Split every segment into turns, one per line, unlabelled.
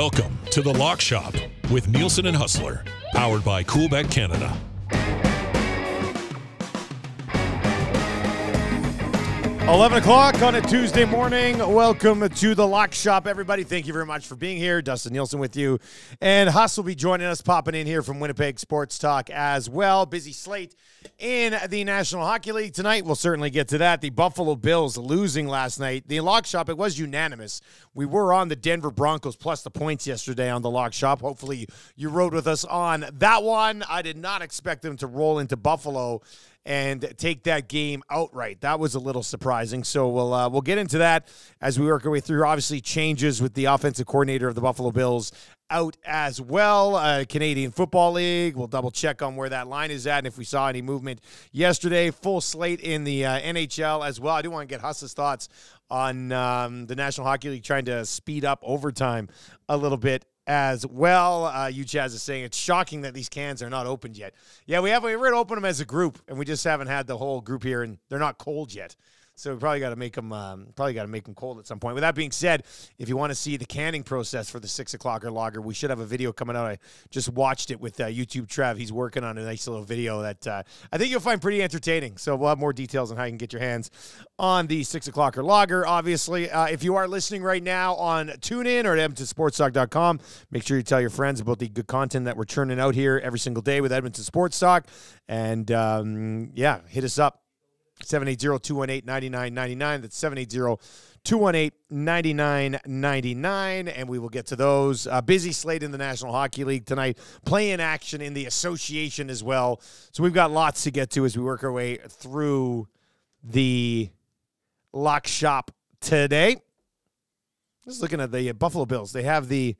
Welcome to the Lock Shop with Nielsen and Hustler, powered by Coolbet Canada.
11 o'clock on a Tuesday morning. Welcome to the Lock Shop, everybody. Thank you very much for being here. Dustin Nielsen with you. And Hus will be joining us, popping in here from Winnipeg Sports Talk as well. Busy slate in the National Hockey League tonight. We'll certainly get to that. The Buffalo Bills losing last night. The Lock Shop, it was unanimous. We were on the Denver Broncos plus the points yesterday on the Lock Shop. Hopefully, you rode with us on that one. I did not expect them to roll into Buffalo and take that game outright. That was a little surprising. So we'll uh, we'll get into that as we work our way through. Obviously, changes with the offensive coordinator of the Buffalo Bills out as well. Uh, Canadian Football League. We'll double check on where that line is at and if we saw any movement yesterday. Full slate in the uh, NHL as well. I do want to get Hus's thoughts on um, the National Hockey League trying to speed up overtime a little bit as well. Uh, you Chaz is saying it's shocking that these cans are not opened yet. Yeah, we have we are going to open them as a group, and we just haven't had the whole group here, and they're not cold yet. So we probably got to make them um, probably got to make them cold at some point. With that being said, if you want to see the canning process for the six o'clocker lager, we should have a video coming out. I just watched it with uh, YouTube Trev. He's working on a nice little video that uh, I think you'll find pretty entertaining. So we'll have more details on how you can get your hands on the six o'clocker lager. Obviously, uh, if you are listening right now on TuneIn or at EdmontonSportsTalk.com, make sure you tell your friends about the good content that we're churning out here every single day with Edmonton Sports Talk. And um, yeah, hit us up 780-218-9999. That's 780-218-9999. And we will get to those. Uh, busy slate in the National Hockey League tonight. Playing action in the association as well. So we've got lots to get to as we work our way through the lock shop today. Just looking at the Buffalo Bills. They have the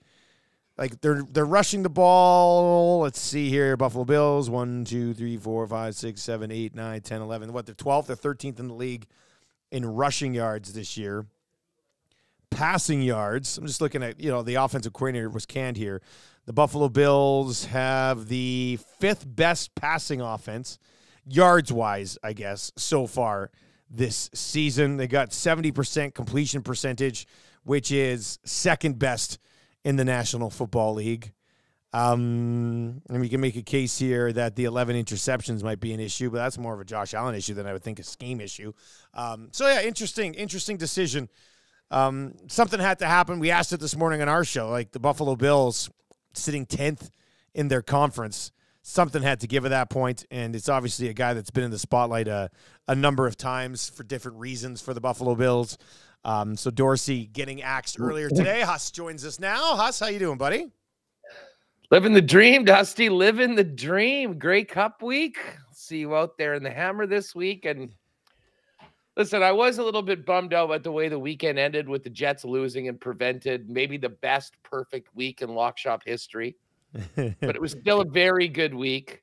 like they're they're rushing the ball. Let's see here. Buffalo Bills, one, two, three, four, five, six, seven, eight, nine, 10, 11. What, they're 12th or 13th in the league in rushing yards this year. Passing yards. I'm just looking at, you know, the offensive coordinator was canned here. The Buffalo Bills have the fifth best passing offense, yards wise, I guess, so far this season. They got 70% completion percentage, which is second best in the National Football League. Um, and we can make a case here that the 11 interceptions might be an issue, but that's more of a Josh Allen issue than I would think a scheme issue. Um, so yeah, interesting, interesting decision. Um, something had to happen. We asked it this morning on our show, like the Buffalo Bills sitting 10th in their conference. Something had to give at that point, and it's obviously a guy that's been in the spotlight a, a number of times for different reasons for the Buffalo Bills. Um, so Dorsey getting axed earlier today. Hus joins us now. Hus, how you doing, buddy?
Living the dream, Dusty. Living the dream. Grey Cup week. see you out there in the hammer this week. And listen, I was a little bit bummed out about the way the weekend ended with the Jets losing and prevented maybe the best perfect week in lock shop history. but it was still a very good week.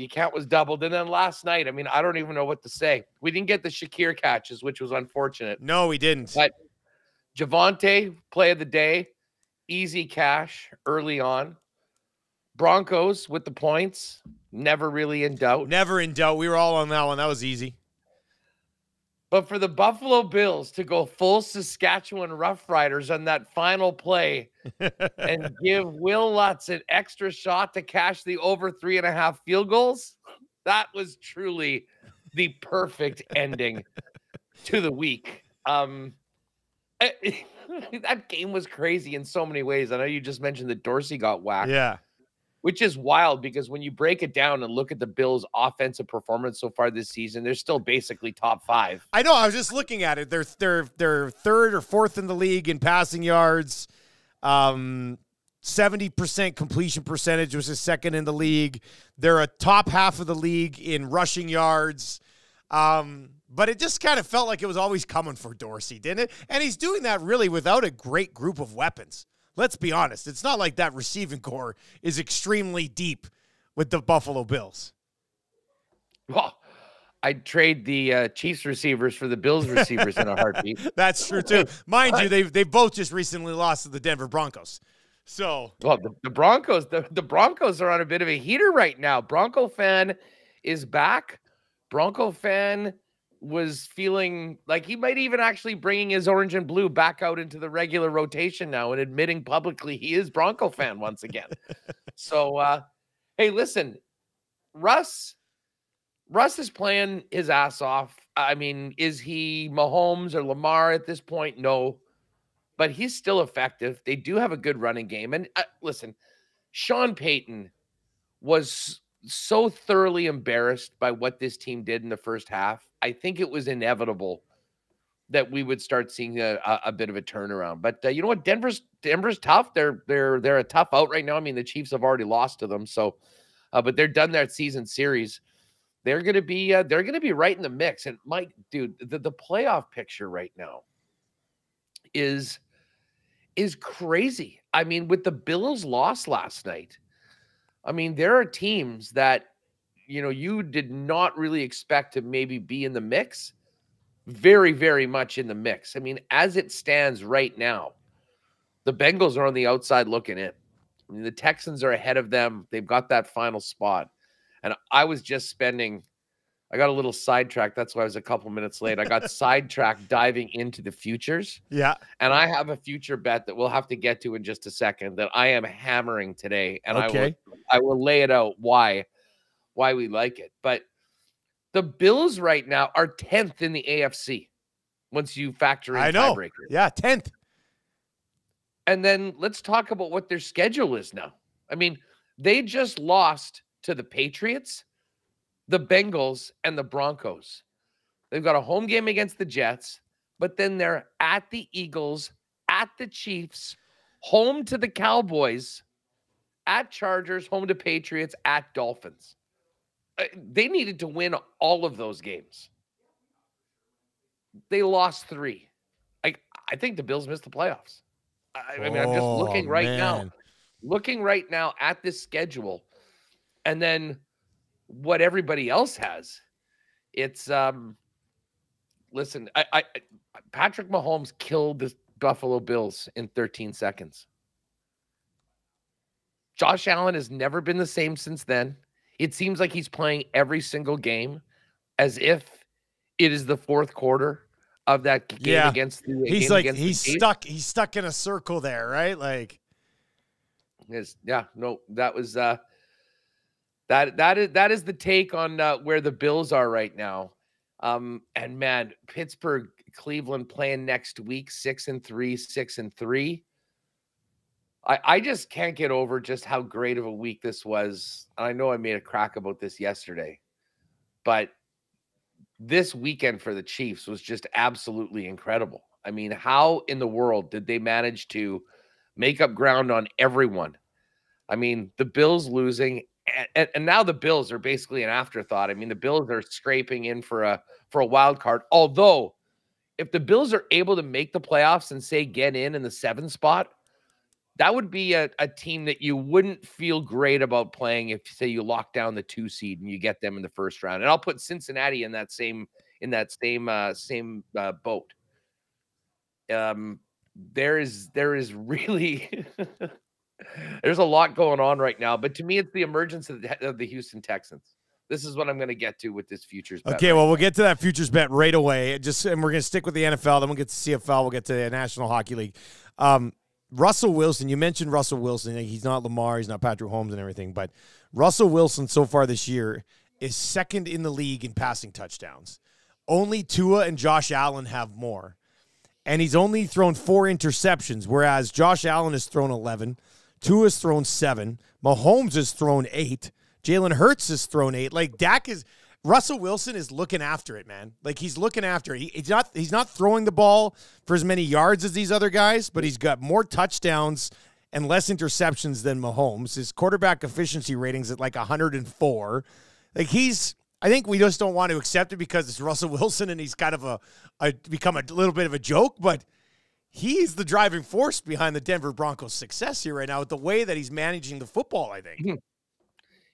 The account was doubled. And then last night, I mean, I don't even know what to say. We didn't get the Shakir catches, which was unfortunate.
No, we didn't.
But Javonte, play of the day, easy cash early on. Broncos with the points, never really in doubt.
Never in doubt. We were all on that one. That was easy.
But for the Buffalo Bills to go full Saskatchewan Roughriders on that final play and give Wil Lutz an extra shot to cash the over three and a half field goals, that was truly the perfect ending to the week. Um, that game was crazy in so many ways. I know you just mentioned that Dorsey got whacked.
Yeah
which is wild because when you break it down and look at the Bills' offensive performance so far this season, they're still basically top five.
I know. I was just looking at it. They're they're they're third or fourth in the league in passing yards. Um, 70% completion percentage was a second in the league. They're a top half of the league in rushing yards. Um, but it just kind of felt like it was always coming for Dorsey, didn't it? And he's doing that really without a great group of weapons let's be honest. It's not like that receiving corps is extremely deep with the Buffalo Bills.
Well, I'd trade the uh, Chiefs receivers for the Bills receivers in a heartbeat.
That's true too. Mind you, they've they both just recently lost to the Denver Broncos. So
well, the, the Broncos, the, the Broncos are on a bit of a heater right now. Bronco fan is back. Bronco fan was feeling like he might even actually bringing his orange and blue back out into the regular rotation now and admitting publicly he is Bronco fan once again. so uh hey, listen, Russ Russ is playing his ass off. I mean, is he Mahomes or Lamar at this point? No. But he's still effective. They do have a good running game. And uh, listen, Sean Payton was so thoroughly embarrassed by what this team did in the first half. I think it was inevitable that we would start seeing a, a, a bit of a turnaround. But uh, you know what? Denver's Denver's tough. They're they're they're a tough out right now. I mean, the Chiefs have already lost to them, so uh, but they're done that season series. They're gonna be uh, they're gonna be right in the mix. And Mike, dude, the, the playoff picture right now is is crazy. I mean, with the Bills loss last night, I mean, there are teams that you know you did not really expect to maybe be in the mix, very, very much in the mix. I mean, as it stands right now, the Bengals are on the outside looking in. I mean, the Texans are ahead of them. They've got that final spot. And I was just spending I got a little sidetracked. That's why I was a couple minutes late. I got sidetracked diving into the futures.
Yeah.
And I have a future bet that we'll have to get to in just a second that I am hammering today. And
okay.
I will I will lay it out why why we like it. But the Bills right now are 10th in the AFC once you factor in
I know.
tiebreaker.
Yeah, 10th.
And then let's talk about what their schedule is now. I mean, they just lost to the Patriots the Bengals and the Broncos. They've got a home game against the Jets, but then they're at the Eagles, at the Chiefs, home to the Cowboys, at Chargers, home to Patriots, at Dolphins. Uh, they needed to win all of those games. They lost three. I, I think the Bills missed the playoffs. I, I mean, I'm just looking
Oh,
right now, looking right now at this schedule, and then what everybody else has. It's um listen, I, I Patrick Mahomes killed the Buffalo Bills in 13 seconds. Josh Allen has never been the same since then. It seems like he's playing every single game as if it is the fourth quarter of that game
Yeah.
against the
He's like he's stuck he's stuck in a circle there, right? Like
Yes, yeah, no, that was uh that that is that is the take on uh, where the Bills are right now. Um, and man, Pittsburgh, Cleveland playing next week, six and three, six and three. I I just can't get over just how great of a week this was. And I know I made a crack about this yesterday, but this weekend for the Chiefs was just absolutely incredible. I mean, how in the world did they manage to make up ground on everyone? I mean, the Bills losing, and, and now the Bills are basically an afterthought. I mean, the Bills are scraping in for a for a wild card. Although, if the Bills are able to make the playoffs and say get in in the seven spot, that would be a, a team that you wouldn't feel great about playing if say you lock down the two seed and you get them in the first round. And I'll put Cincinnati in that same in that same uh, same uh, boat. Um, there is there is really There's a lot going on right now, but to me, it's the emergence of the, of the Houston Texans. This is what I'm going to get to with this futures. Bet
okay,
right
well, now. we'll get to that futures bet right away. Just and we're going to stick with the NFL. Then we'll get to CFL. We'll get to the National Hockey League. Um, Russell Wilson. You mentioned Russell Wilson. He's not Lamar. He's not Patrick Holmes and everything. But Russell Wilson so far this year is second in the league in passing touchdowns. Only Tua and Josh Allen have more. And he's only thrown four interceptions, whereas Josh Allen has thrown 11. Tua has thrown seven. Mahomes has thrown eight. Jalen Hurts has thrown eight. Like Dak is Russell Wilson is looking after it, man. Like he's looking after it. He, he's not he's not throwing the ball for as many yards as these other guys, but he's got more touchdowns and less interceptions than Mahomes. His quarterback efficiency ratings at like 104. Like he's I think we just don't want to accept it because it's Russell Wilson and he's kind of a, a become a little bit of a joke, but he's the driving force behind the Denver Broncos' success here right now with the way that he's managing the football, I think. Mm-hmm.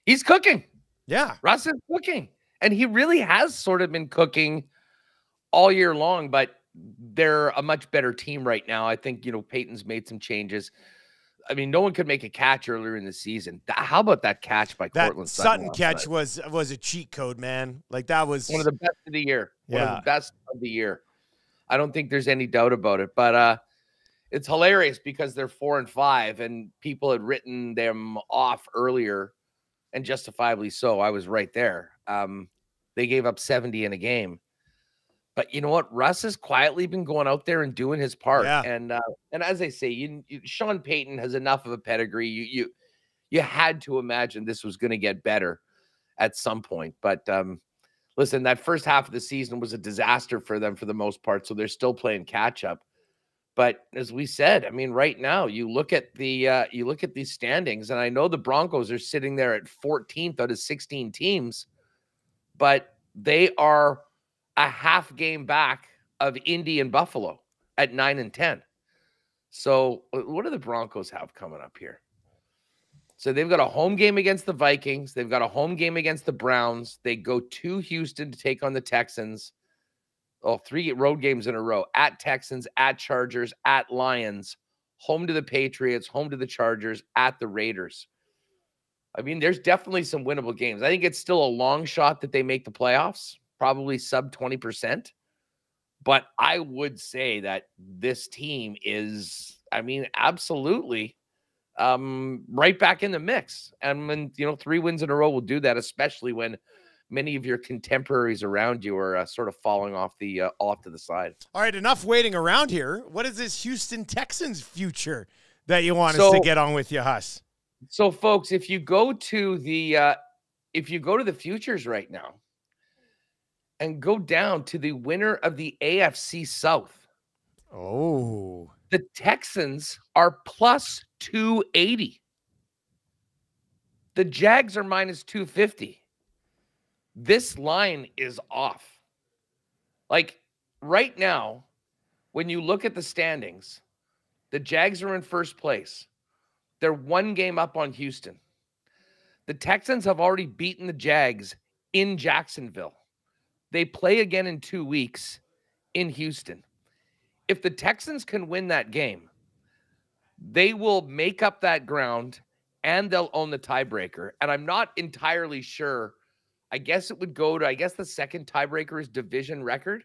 He's cooking.
Yeah.
Russ is cooking. And he really has sort of been cooking all year long, but they're a much better team right now. I think, you know, Peyton's made some changes. I mean, no one could make a catch earlier in the season. How about that catch by
That
Courtland
Sutton
last
catch
night?
was was a cheat code, man. Like that was
One of the best of the year. One
Yeah.
of the best of the year. I don't think there's any doubt about it. But uh it's hilarious because they're four and five, and people had written them off earlier, and justifiably so. I was right there. Um, they gave up 70 in a game. But you know what? Russ has quietly been going out there and doing his part.
Yeah.
And uh, and as I say, you, you Sean Payton has enough of a pedigree. You you you had to imagine this was going to get better at some point. But um, listen, that first half of the season was a disaster for them for the most part. So they're still playing catch up. But as we said, I mean, right now you look at the uh, you look at these standings, and I know the Broncos are sitting there at 14th out of 16 teams, but they are a half game back of Indy and Buffalo at nine and 10. So what do the Broncos have coming up here? So they've got a home game against the Vikings. They've got a home game against the Browns. They go to Houston to take on the Texans. Oh, three road games in a row at Texans, at Chargers, at Lions, home to the Patriots, home to the Chargers, at the Raiders. I mean, there's definitely some winnable games. I think it's still a long shot that they make the playoffs, probably sub 20%. But I would say that this team is, I mean, absolutely um, right back in the mix. And when, you know, three wins in a row will do that, especially when many of your contemporaries around you are uh, sort of falling off the uh, off to the side.
All right, enough waiting around here. What is this Houston Texans future that you want us to get on with you, Hus?
So, folks, if you go to the uh, if you go to the futures right now and go down to the winner of the AFC South,
Oh,
the Texans are plus 280. The Jags are minus 250. This line is off. Like right now, when you look at the standings, the Jags are in first place. They're one game up on Houston. The Texans have already beaten the Jags in Jacksonville. They play again in two weeks in Houston if the Texans can win that game, they will make up that ground and they'll own the tiebreaker. And I'm not entirely sure. I guess it would go to, I guess the second tiebreaker is division record.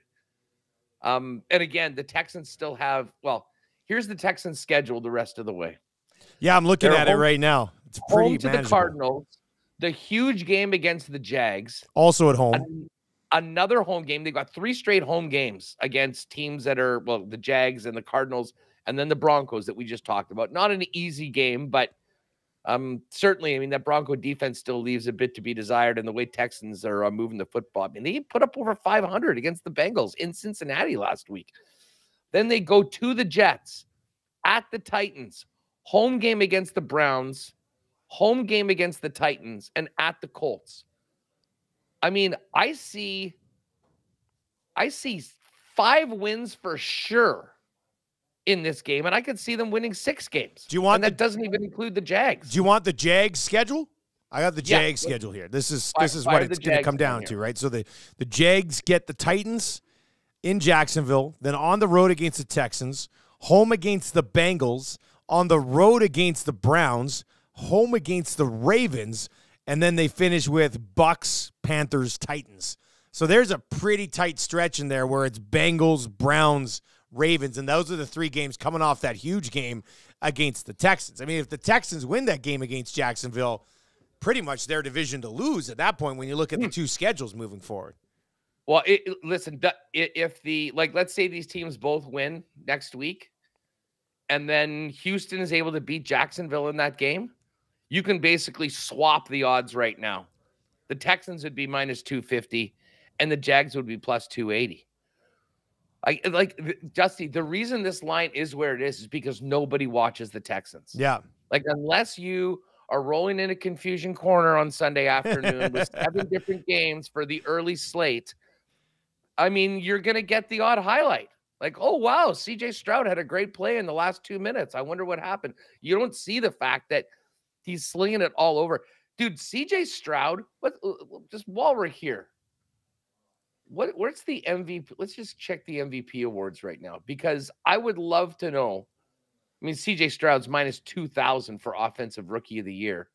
Um, and again, the Texans still have, well, here's the Texans schedule the rest of the way.
yeah, I'm looking
They're
at it right now. It's pretty
Home to the. Cardinals, the huge game against the Jags,
Also at home.
an- another home game. They've got three straight home games against teams that are well, the Jags and the Cardinals, and then the Broncos that we just talked about. Not an easy game, but um, certainly, I mean that Bronco defense still leaves a bit to be desired, and the way Texans are uh, moving the football. I mean, they put up over 500 against the Bengals in Cincinnati last week. Then they go to the Jets, at the Titans, home game against the Browns, home game against the Titans, and at the Colts. I mean, I see I see five wins for sure in this game, and I could see them winning six games.
Do you want
and
the-
that doesn't even include the Jags.
Do you want the Jags schedule? I got the Jags schedule here. This is this is what it's going to come down to, right? So the the Jags get the Titans in Jacksonville, then on the road against the Texans, home against the Bengals, on the road against the Browns, home against the Ravens, and then they finish with Bucks, Panthers, Titans. So there's a pretty tight stretch in there where it's Bengals, Browns, Ravens, and those are the three games coming off that huge game against the Texans. I mean, if the Texans win that game against Jacksonville, pretty much their division to lose at that point when you look at the hmm. two schedules moving forward.
Well, it, it- listen, if the like, let's say these teams both win next week, and then Houston is able to beat Jacksonville in that game, you can basically swap the odds right now. The Texans would be minus two fifty, and the Jags would be plus two eighty. I like Dusty. The reason this line is where it is is because nobody watches the Texans.
Yeah.
Like unless you are rolling in a confusion corner on Sunday afternoon with seven different games for the early slate, I mean, you're gonna get the odd highlight. Like, oh wow, CJ Stroud had a great play in the last two minutes. I wonder what happened. You don't see the fact that he's slinging it all over, dude. CJ Stroud. What? uh, Just while we're here, what? Where's the MVP? Let's just check the MVP awards right now because I would love to know. I mean, CJ Stroud's minus 2,000 for offensive rookie of the year.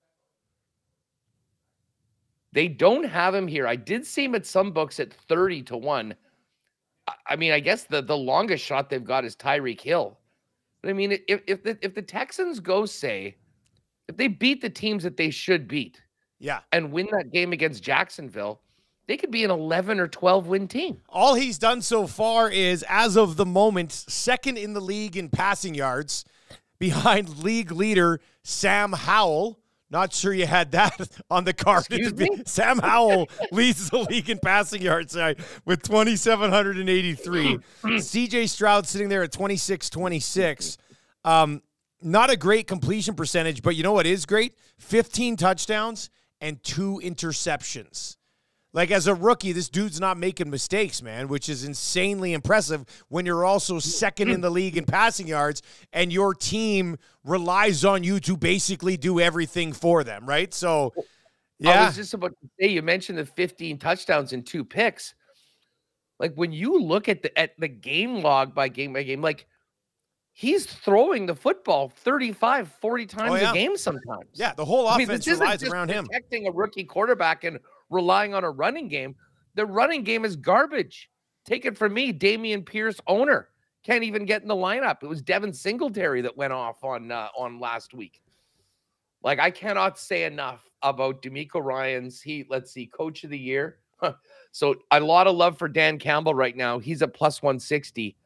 They don't have him here. I did see him at some books at 30 to 1. I mean, I guess the the longest shot they've got is Tyreek Hill. But I mean, if if the, if the Texans go say, if they beat the teams that they should beat,
Yeah.
and win that game against Jacksonville, they could be an 11 or 12 win team.
All he's done so far is, as of the moment, second in the league in passing yards behind league leader Sam Howell. Not sure you had that on the card.
Excuse me?
Sam Howell leads the league in passing yards tonight with 2,783. CJ Stroud sitting there at 26 26. Um, not a great completion percentage, but you know what is great? 15 touchdowns and two interceptions. Like as a rookie, this dude's not making mistakes, man, which is insanely impressive when you're also second in the league in passing yards and your team relies on you to basically do everything for them, right? So, yeah.
I was just about to say you mentioned the 15 touchdowns and two picks. Like when you look at the at the game log by game by game, like he's throwing the football 35, 40 times
Oh, yeah.
a game sometimes.
yeah, the whole
I mean,
offense
this isn't
relies around him.
protecting a rookie quarterback and relying on a running game. The running game is garbage. Take it from me, Dameon Pierce, owner, can't even get in the lineup. It was Devin Singletary that went off on uh, on last week. Like I cannot say enough about DeMeco Ryans. He let's see, coach of the year. So a lot of love for Dan Campbell right now. He's at plus 160,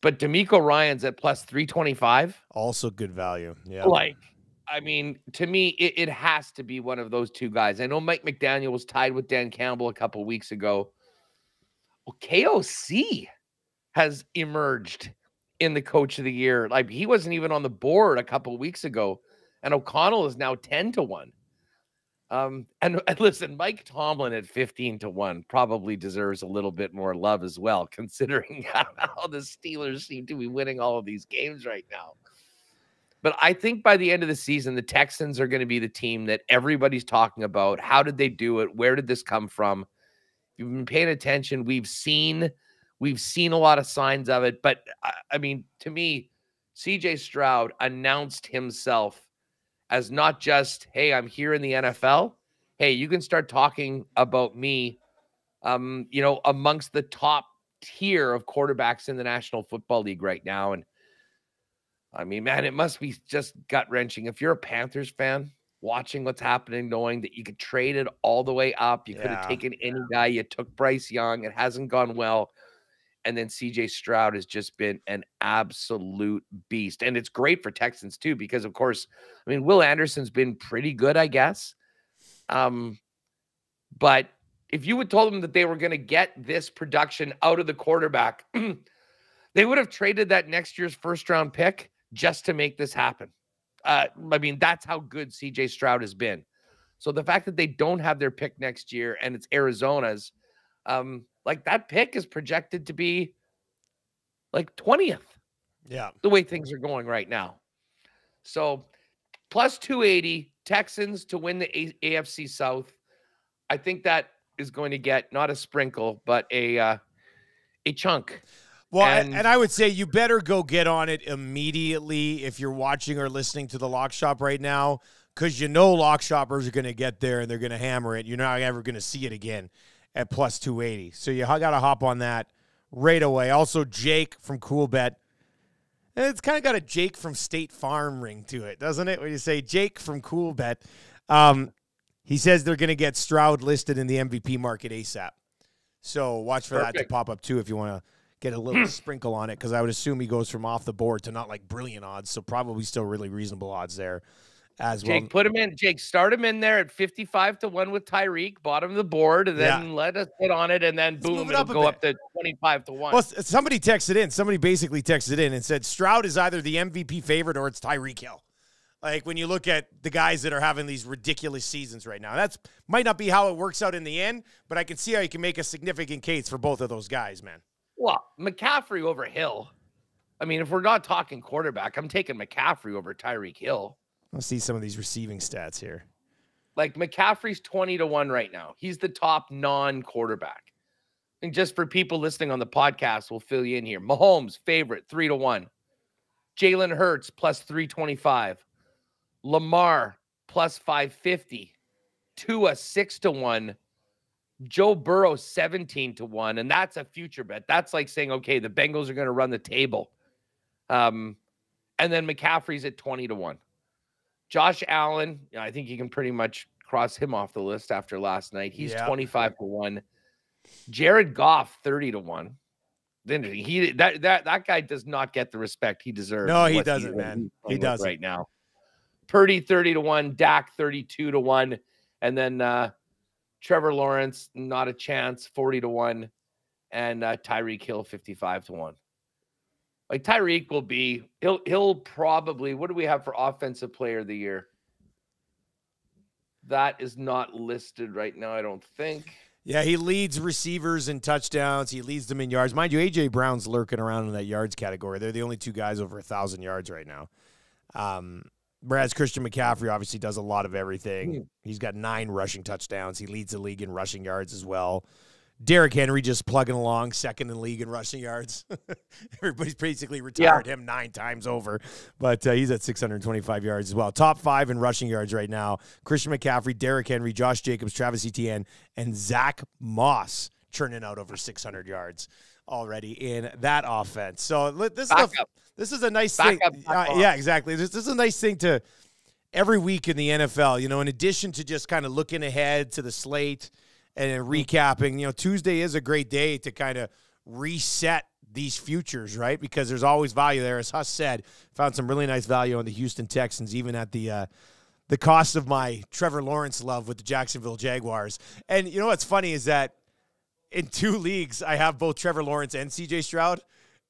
but DeMeco Ryans at plus 325
Also good value. Yeah.
like i mean to me it, it has to be one of those two guys. I know mike mcdaniel was tied with dan campbell a couple weeks ago. Well, koc has emerged in the coach of the year. Like he wasn't even on the board a couple weeks ago and o'connell is now 10 to 1 um and, and listen mike tomlin at 15 to 1 probably deserves a little bit more love as well considering how, how the steelers seem to be winning all of these games right now but I think by the end of the season, the Texans are going to be the team that everybody's talking about. How did they do it? Where did this come from? If you've been paying attention, we've seen we've seen a lot of signs of it. But I, I mean, to me, CJ Stroud announced himself as not just, hey, I'm here in the NFL. Hey, you can start talking about me, um, you know, amongst the top tier of quarterbacks in the National Football League right now. And I mean, man, it must be just gut wrenching. If you're a Panthers fan watching what's happening, knowing that you could trade it all the way up, you could have taken any guy, you took Bryce Young, it hasn't gone well. And then CJ Stroud has just been an absolute beast. And it's great for Texans too, because of course, I mean, Will Anderson's been pretty good, I guess. Um, but if you had told them that they were going to get this production out of the quarterback, they would have traded that next year's first round pick just to make this happen. Uh, I mean, that's how good CJ Stroud has been. So the fact that they don't have their pick next year and it's Arizona's, um, like that pick is projected to be like 20th
Yeah.
the way things are going right now. So plus 280 Texans to win the A- AFC South. I think that is going to get not a sprinkle, but a uh, a chunk.
Well, and,
And-
I would say you better go get on it immediately if you're watching or listening to the lock shop right now, because you know lock shoppers are going to get there and they're going to hammer it. You're not ever going to see it again at plus 280. So you got to hop on that right away. Also, Jake from Coolbet. It's kind of got a Jake from State Farm ring to it, doesn't it? When you say Jake from Coolbet, um, he says they're going to get Stroud listed in the MVP market ASAP. So watch for that to pop up too if you want to get a little hmm. sprinkle on it because I would assume he goes from off the board to not like brilliant odds, so probably still really reasonable odds there as well.
Jake, put him in. Jake, start him in there at 55 to 1 with Tyreek, bottom of the board, and
Yeah.
then let us hit on it, and then
Let's
boom,
it
it'll
up
go
bit.
up to 25 to 1.
Well, somebody texted in. Somebody basically texted in and said Stroud is either the MVP favorite or it's Tyreek Hill. Like when you look at the guys that are having these ridiculous seasons right now, that's might not be how it works out in the end, but I can see how you can make a significant case for both of those guys, man.
Well, McCaffrey over Hill. I mean, if we're not talking quarterback, I'm taking McCaffrey over Tyreek Hill.
Let's see some of these receiving stats here.
Like McCaffrey's 20 to 1 right now. He's the top non-quarterback. And just for people listening on the podcast, we'll fill you in here. Mahomes, favorite, three to one. Jalen Hurts plus 325. Lamar plus 550. Tua six to one. Joe Burrow 17 to 1, and that's a future bet. That's like saying, okay, the Bengals are going to run the table. Um, and then McCaffrey's at 20 to 1. Josh Allen, I think you can pretty much cross him off the list after last night. He's yeah. 25 to 1. Jared Goff, 30 to 1. Then he that that that guy does not get the respect he deserves.
No, he doesn't, man. He doesn't
right now. Purdy 30 to 1, Dak 32 to 1, and then uh Trevor Lawrence, not a chance, 40 to 1, and uh Tyreek Hill 55 to 1. Like Tyreek will be, he'll he'll probably what do we have for offensive player of the year? That is not listed right now, I don't think.
Yeah, he leads receivers in touchdowns. He leads them in yards. Mind you, AJ Brown's lurking around in that yards category. They're the only two guys over a thousand yards right now. Um, whereas Christian McCaffrey obviously does a lot of everything. Hmm. He's got nine rushing touchdowns. He leads the league in rushing yards as well. Derrick Henry just plugging along, second in league in rushing yards. Everybody's basically retired yeah. him nine times over, but uh, he's at 625 yards as well. Top five in rushing yards right now: Christian McCaffrey, Derrick Henry, Josh Jacobs, Travis Etienne, and Zack Moss churning out over 600 yards already in that offense. So this is a, this is a nice back thing. Up, uh, yeah, exactly. This, this is a nice thing to every week in the NFL. You know, in addition to just kind of looking ahead to the slate and recapping. You know, Tuesday is a great day to kind of reset these futures, right? Because there's always value there. As Hus said, found some really nice value on the Houston Texans, even at the uh, the cost of my Trevor Lawrence love with the Jacksonville Jaguars. And you know what's funny is that in two leagues, I have both Trevor Lawrence and CJ Stroud.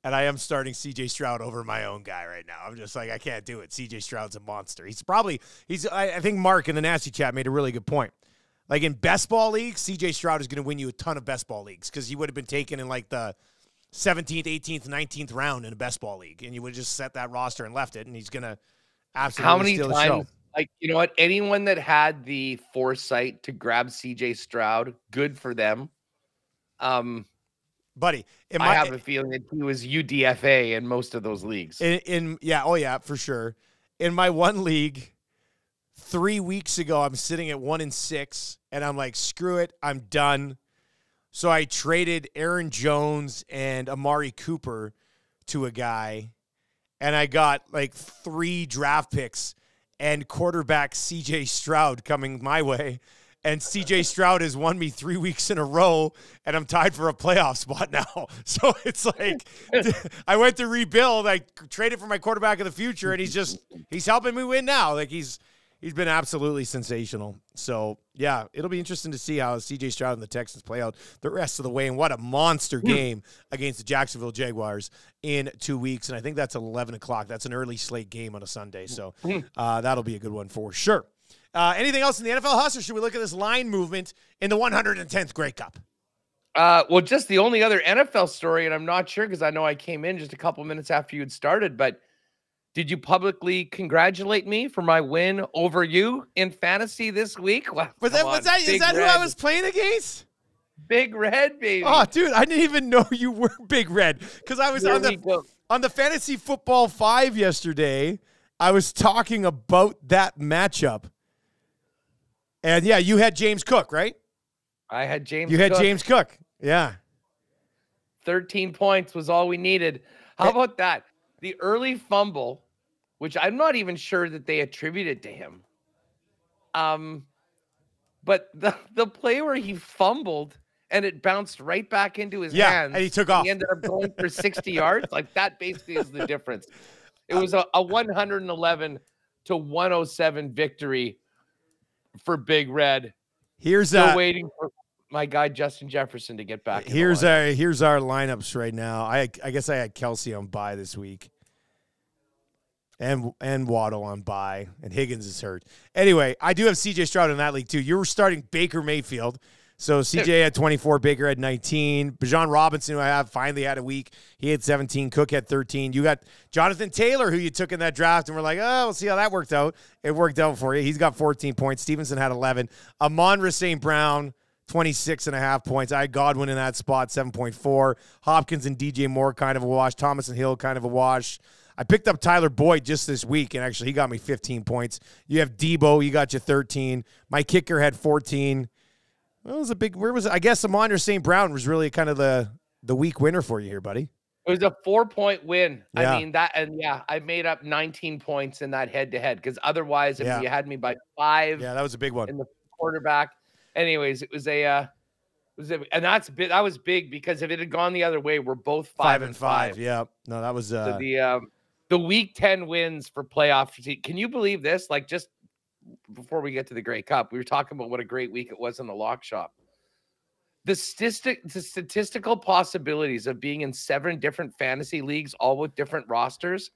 And I am starting CJ Stroud over my own guy right now. I'm just like, I can't do it. CJ Stroud's a monster. He's probably, he's, I, I think Mark in the Nasty Chat made a really good point. Like in best ball leagues, CJ Stroud is going to win you a ton of best ball leagues because he would have been taken in like the 17th, 18th, 19th round in a best ball league, and you would have just set that roster and left it, and he's going to absolutely
how many
steal
times,
the show.
Like you know what, anyone that had the foresight to grab CJ Stroud, good for them. Um,
buddy,
my, I have a feeling that he was UDFA in most of those leagues.
In, in yeah, oh yeah, for sure. In my one league, three weeks ago, I'm sitting at one and six, and I'm like, screw it, I'm done. So I traded Aaron Jones and Amari Cooper to a guy, and I got like three draft picks and quarterback CJ Stroud coming my way. And CJ Stroud has won me three weeks in a row, and I'm tied for a playoff spot now. So it's like I went to rebuild. I traded for my quarterback of the future, and he's just he's helping me win now. Like he's he's been absolutely sensational. So yeah, it'll be interesting to see how CJ Stroud and the Texans play out the rest of the way. And what a monster hmm. game against the Jacksonville Jaguars in two weeks. And I think that's 11 o'clock. That's an early slate game on a Sunday. So hmm. uh, that'll be a good one for sure. Uh, anything else in the NFL, Hus, or should we look at this line movement in the 110th Grey Cup?
Uh, well, just the only other NFL story, and I'm not sure because I know I came in just a couple minutes after you had started, but – did you publicly congratulate me for my win over you in fantasy this week?
Well, was that, was that, is that who I was playing against?
Big Red, baby.
Oh, dude, I didn't even know you were Big Red because I was on the on the fantasy football five yesterday. I was talking about that matchup, and yeah, you had James Cook, right?
I had James. Cook.
You had James Cook, yeah.
Thirteen points was all we needed. How about that? the early fumble, which I'm not even sure that they attributed to him. Um, but the the play where he fumbled and it bounced right back into his
yeah,
hands,
and he took off.
He ended up going for 60 yards. Like that basically is the difference. It was a, a 111 to 107 victory for Big Red.
Here's Still
a, waiting for my guy Justin Jefferson to get back.
Here's our here's our lineups right now. I I guess I had Kelce on bye this week. And and Waddle on bye, and Higgins is hurt. Anyway, I do have CJ Stroud in that league too. You were starting Baker Mayfield. So CJ had 24, Baker had 19. Bijan Robinson, who I have, finally had a week. He had 17. Cook had 13. You got Jonathan Taylor, who you took in that draft, and we're like, oh, we'll see how that worked out. It worked out for you. He's got 14 points. Stevenson had 11. Amon St. Brown, 26 and a half points. I had Godwin in that spot, 7.4. Hopkins and DJ Moore, kind of a wash. Thomas and Hill, kind of a wash. I picked up Tyler Boyd just this week, and actually he got me 15 points. You have Deebo, you got you 13. My kicker had 14. It was a big. Where was it? I guess Amon St. Brown was really kind of the the week winner for you here, buddy.
It was a four point win.
Yeah.
I mean that, and yeah, I made up 19 points in that head to head because otherwise, if
Yeah.
you had me by five
Yeah, that was a big one.
in the quarterback, anyways, it was a, uh, it was a, and that's big. That was big because if it had gone the other way, we're both five, five and five.
Yeah, no, that was.
So
Uh,
the um, the week 10 wins for playoff. Can you believe this? Like just before we get to the Grey Cup, we were talking about what a great week it was in the lock shop. The statistic, the statistical possibilities of being in seven different fantasy leagues, all with different rosters,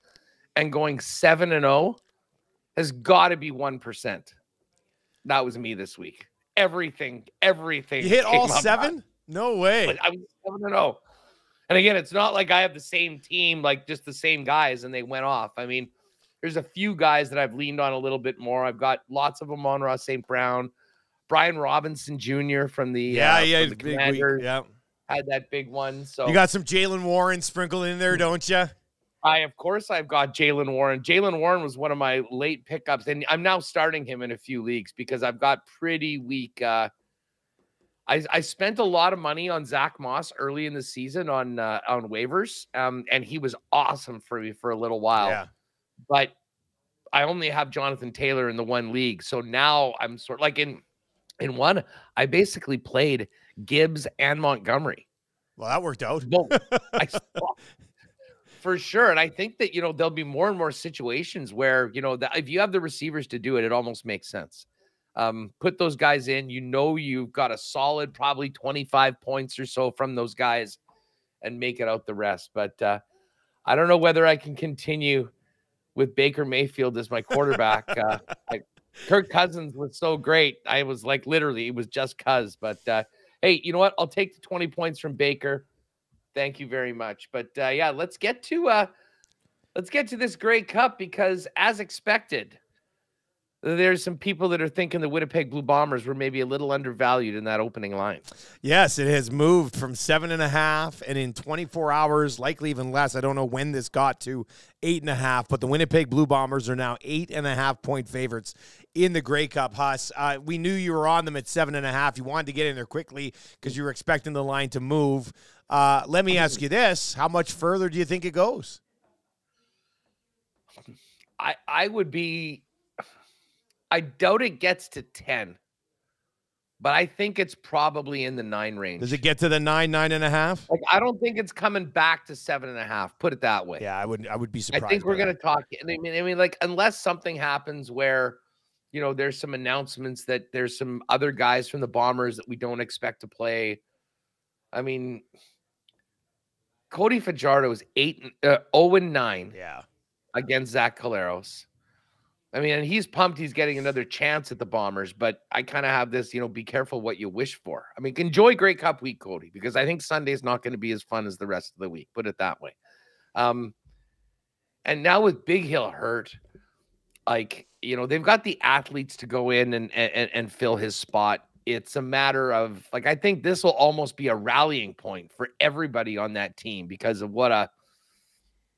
and going seven and zero, has got to be one percent. That was me this week. Everything, everything.
you hit all seven? No way.
but I was seven and zero. And again, it's not like I have the same team, like just the same guys, and they went off. I mean, there's a few guys that I've leaned on a little bit more. I've got lots of them on Ross St. Brown, Brian Robinson Jr. from the
yeah,
uh,
yeah,
the
big week.
Commanders
Yeah,
had that big one. So
you got some Jaylen Warren sprinkled in
Mm.
there, don't you?
I, of course, I've got Jaylen Warren. Jaylen Warren was one of my late pickups, and I'm now starting him in a few leagues because I've got pretty weak. Uh, I, I spent a lot of money on Zack Moss early in the season on uh, on waivers, um, and he was awesome for me for a little while.
Yeah,
But I only have Jonathan Taylor in the one league, so now I'm sort of like in in one. I basically played Gibbs and Montgomery.
well, that worked out.
Boom. I for sure. And I think that, you know, there'll be more and more situations where, you know, that if you have the receivers to do it, it almost makes sense. Um, put those guys in, you know, you've got a solid, probably 25 points or so from those guys and make it out the rest. But uh, I don't know whether I can continue with Baker Mayfield as my quarterback. uh, Kirk Cousins was so great. I was like, literally, it was just cuz. But uh, hey, you know what? I'll take the 20 points from Baker. Thank you very much. But uh, yeah, let's get to uh, let's get to this Grey Cup because, as expected, there's some people that are thinking the Winnipeg Blue Bombers were maybe a little undervalued in that opening line.
Yes, it has moved from seven and a half, and in 24 hours, likely even less. I don't know when this got to eight and a half, but the Winnipeg Blue Bombers are now eight and a half point favorites in the Grey Cup. Hus, uh, we knew you were on them at seven and a half. You wanted to get in there quickly because you were expecting the line to move. Uh, let me ask you this: How much further do you think it goes?
I I would be. I doubt it gets to ten, but I think it's probably in the nine range.
Does it get to the nine, nine and a half?
Like I don't think it's coming back to seven and a half. Put it that way.
Yeah, I would. I would be surprised.
I think we're going to talk. I mean, I mean, like unless something happens where, you know, there's some announcements that there's some other guys from the Bombers that we don't expect to play. I mean, Cody Fajardo is eight, uh, zero and nine
Yeah.
against Zach Collaros. I mean, and he's pumped he's getting another chance at the Bombers, but I kind of have this, you know, be careful what you wish for. I mean, enjoy Grey Cup week, Cody, because I think Sunday's not going to be as fun as the rest of the week. Put it that way. Um, and now with Big Hill hurt, like you know, they've got the athletes to go in and and, and fill his spot. It's a matter of like I think this will almost be a rallying point for everybody on that team because of what a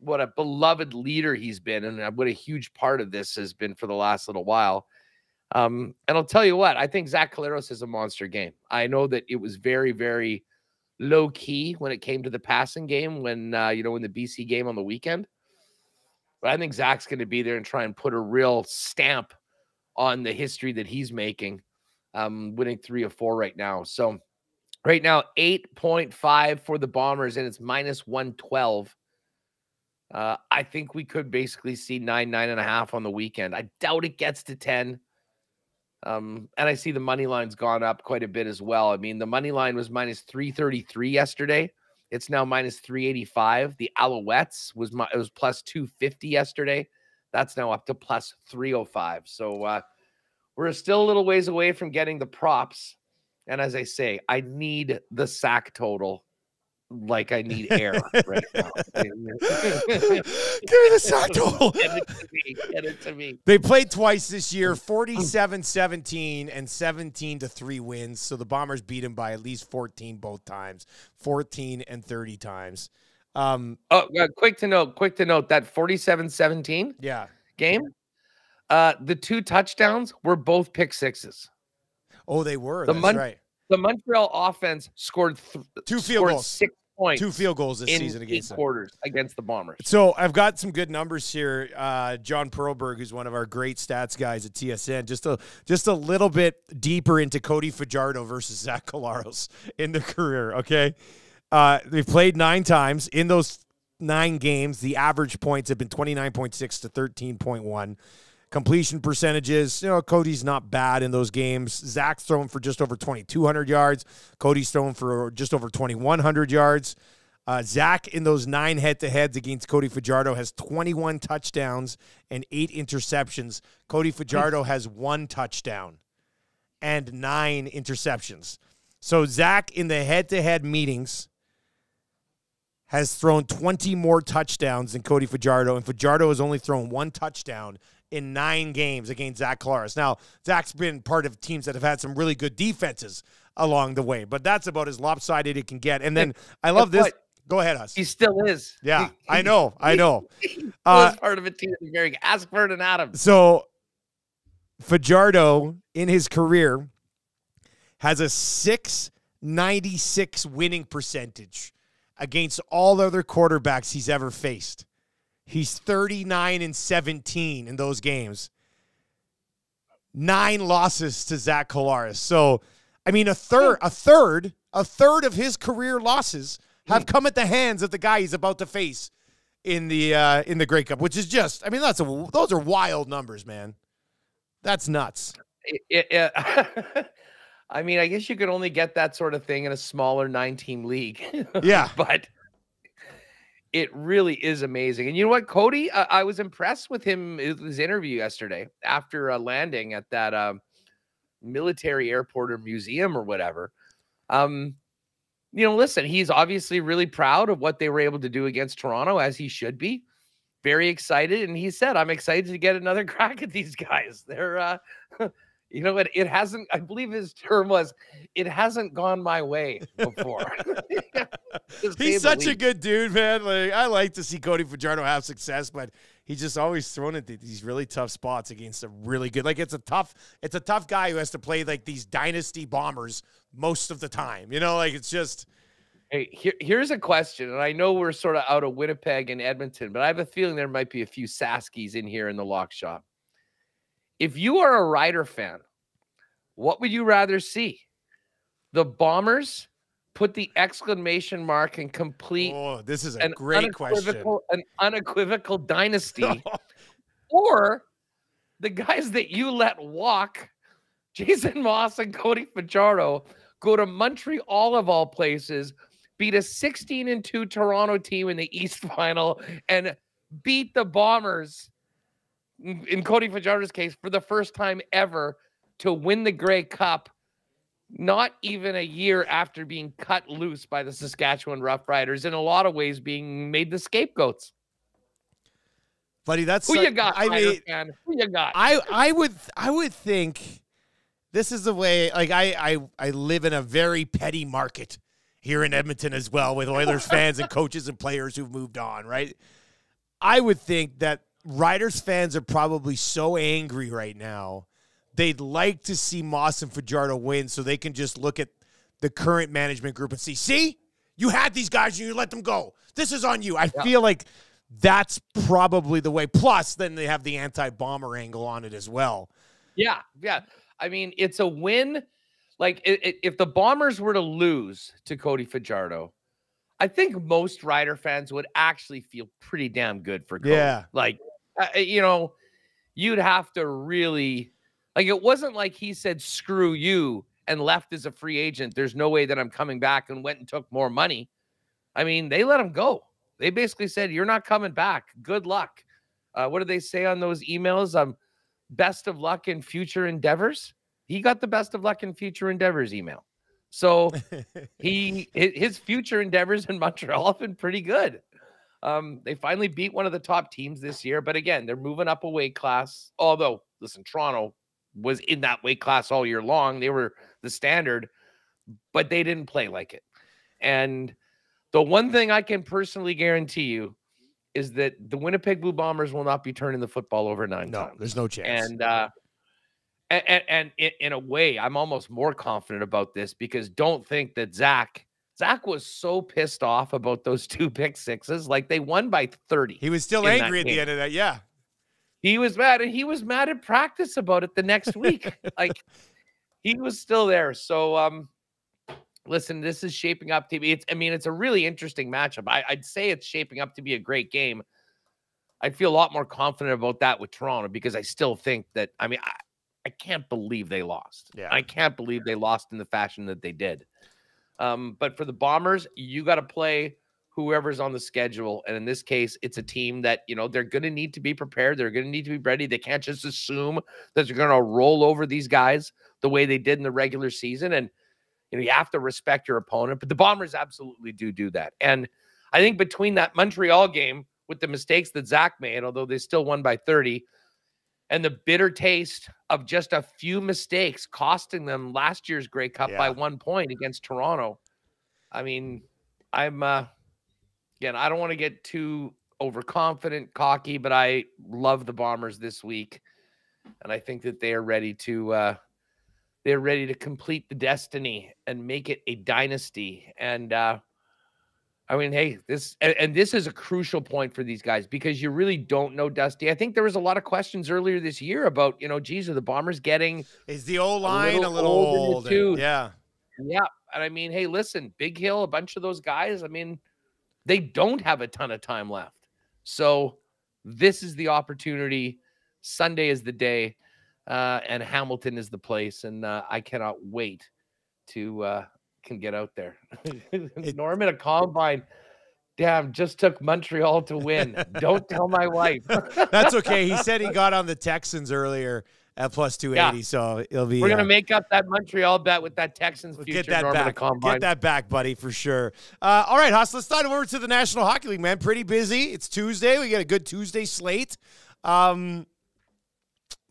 what a beloved leader he's been, and uh, what a huge part of this has been for the last little while. Um, and I'll tell you what, I think Zach Collaros is a monster game. I know that it was very, very low key when it came to the passing game when uh, you know in the BC game on the weekend. But I think Zach's going to be there and try and put a real stamp on the history that he's making, um, winning three or four right now. So right now, 8.5 for the Bombers, and it's minus 112. Uh, I think we could basically see nine, nine and a half on the weekend. I doubt it gets to 10. Um, and I see the money line's gone up quite a bit as well. I mean, the money line was minus 333 yesterday. It's now minus 385. The Alouettes was my, it was plus 250 yesterday. That's now up to plus 305. So uh, we're still a little ways away from getting the props. And as I say, I need the sack total like I need air right now.
Give me the sack total.
Get it to me. Get it to me.
They played twice this year 47 17 and 17 to 3 wins. So the Bombers beat them by at least 14 both times, 14 and 30 times. Um,
Oh, uh, quick to note, quick to note that 47-17
yeah.
game, uh, the two touchdowns were both pick sixes.
Oh, they were.
The
That's
Mon-
right.
the Montreal offense scored
Two field
scored
goals.
six points
Two field goals this season against them.
quarters against the Bombers.
So I've got some good numbers here. Uh, John Perlberg, who's one of our great stats guys at TSN, just a just a little bit deeper into Cody Fajardo versus Zach Collaros in their career. Okay, uh, they've played nine times in those nine games. The average points have been twenty nine point six to thirteen point one. Completion percentages, you know, Cody's not bad in those games. Zach's thrown for just over 2,200 yards. Cody's thrown for just over 2,100 yards. Uh, Zach in those nine head-to-heads against Cody Fajardo has 21 touchdowns and eight interceptions. Cody Fajardo has one touchdown and nine interceptions. So Zach in the head-to-head meetings has thrown 20 more touchdowns than Cody Fajardo, and Fajardo has only thrown one touchdown in nine games against Zach Collaros. Now, Zach's been part of teams that have had some really good defenses along the way, but that's about as lopsided it can get. And then I love this. Go ahead, Hus.
He still is.
Yeah, I know, I know.
He
Uh,
was part of a team that's very ask Vernon Adams.
So Fajardo in his career has a 696 winning percentage against all other quarterbacks he's ever faced. He's 39 and 17 in those games. Nine losses to Zach Collaros. So, I mean, a third, a third, a third of his career losses have come at the hands of the guy he's about to face in the uh, in the Grey Cup, which is just, I mean, that's a those are wild numbers, man. That's nuts.
It- it- I mean, I guess you could only get that sort of thing in a smaller nine-team league.
Yeah.
but it really is amazing. And you know what, Cody? Uh, I was impressed with him his interview yesterday after uh, landing at that um, military airport or museum or whatever. Um, you know, listen, he's obviously really proud of what they were able to do against Toronto, as he should be. Very excited, and he said, "I'm excited to get another crack at these guys." They're, uh, you know, it, it hasn't. I believe his term was, "It hasn't gone my way before."
He's such a good dude, man. Like I like to see Cody Fajardo have success, but he's just always thrown at these really tough spots against a really good. Like it's a tough, it's a tough guy who has to play like these dynasty bombers most of the time. You know, like it's just
Hey, here, here's a question, and I know we're sort of out of Winnipeg and Edmonton, but I have a feeling there might be a few Saskies in here in the lock shop. If you are a Rider fan, what would you rather see? The Bombers put the exclamation mark and complete
oh, this is a
an
great question.
an unequivocal dynasty, or the guys that you let walk, Jason Maas and Cody Fajardo, go to Montreal all of all places, beat a 16 and 2 Toronto team in the East Final, and beat the Bombers, in Cody Fajardo's case, for the first time ever to win the Grey Cup. Not even a year after being cut loose by the Saskatchewan Roughriders, in a lot of ways being made the scapegoats.
buddy. That's
Who you got,
I mean,
fan? Who you got?
I I would I would think this is the way. Like I I I live in a very petty market here in Edmonton as well, with Oilers fans and coaches and players who've moved on. Right. I would think that Riders fans are probably so angry right now. They'd like to see Maas and Fajardo win so they can just look at the current management group and see, see, you had these guys and you let them go. This is on you. I feel like that's probably the way. Plus, then they have the anti-bomber angle on it as well.
Yeah, yeah. I mean, it's a win. Like, i- i- if the Bombers were to lose to Cody Fajardo, I think most Rider fans would actually feel pretty damn good for Cody.
Yeah.
Like, you know, you'd have to really, like, it wasn't like he said, screw you and left as a free agent. There's no way that I'm coming back and went and took more money. I mean, they let him go. They basically said, you're not coming back. Good luck. Uh, what did they say on those emails? Um, best of luck in future endeavors. He got the best of luck in future endeavors email. So he his future endeavors in Montreal have been pretty good. Um, they finally beat one of the top teams this year, but again, they're moving up a weight class. Although, listen, Toronto was in that weight class all year long. They were the standard, but they didn't play like it. And the one thing I can personally guarantee you is that the Winnipeg Blue Bombers will not be turning the football over nine
No,
times.
there's no chance.
And uh, and, and, and in, in a way, I'm almost more confident about this because don't think that Zach Zach was so pissed off about those two pick sixes. Like they won by 30.
He was still angry at the end of that. Yeah.
He was mad and he was mad at practice about it the next week. like he was still there. So um listen, this is shaping up to be it's I mean, it's a really interesting matchup. I, I'd say it's shaping up to be a great game. I'd feel a lot more confident about that with Toronto because I still think that I mean I, I can't believe they lost.
Yeah.
I can't believe they lost in the fashion that they did. Um, but for the Bombers, you got to play whoever's on the schedule. And in this case, it's a team that, you know, they're going to need to be prepared. They're going to need to be ready. They can't just assume that they're going to roll over these guys the way they did in the regular season. And, you know, you have to respect your opponent. But the Bombers absolutely do do that. And I think between that Montreal game with the mistakes that Zach made, although they still won by 30, and the bitter taste of just a few mistakes costing them last year's Grey Cup
Yeah.
by one point against Toronto. I mean, I'm uh again, I don't want to get too overconfident, cocky, but I love the Bombers this week. And I think that they are ready to uh they're ready to complete the destiny and make it a dynasty. And uh I mean, hey, this and, and this is a crucial point for these guys because you really don't know Dusty. I think there was a lot of questions earlier this year about, you know, geez, are the Bombers getting
Is the old line a
little old in the
old? and-
tooth.
yeah.
yeah. And I mean, hey, listen, Big Hill, a bunch of those guys, I mean, they don't have a ton of time left. So this is the opportunity. Sunday is the day, uh, and Hamilton is the place. And uh, I cannot wait to uh, can get out there. Norman, a combine. Damn, just took Montreal to win. Don't tell my wife.
That's okay. He said he got on the Texans earlier at plus 280, so it'll be.
We're gonna
uh,
make up that Montreal bet with that Texans
We'll
future
Get that
Norman
back. Get that back, buddy, for sure. Uh, all right, Hus, let's dive over to the National Hockey League, man. Pretty busy. It's Tuesday. We got a good Tuesday slate. Um,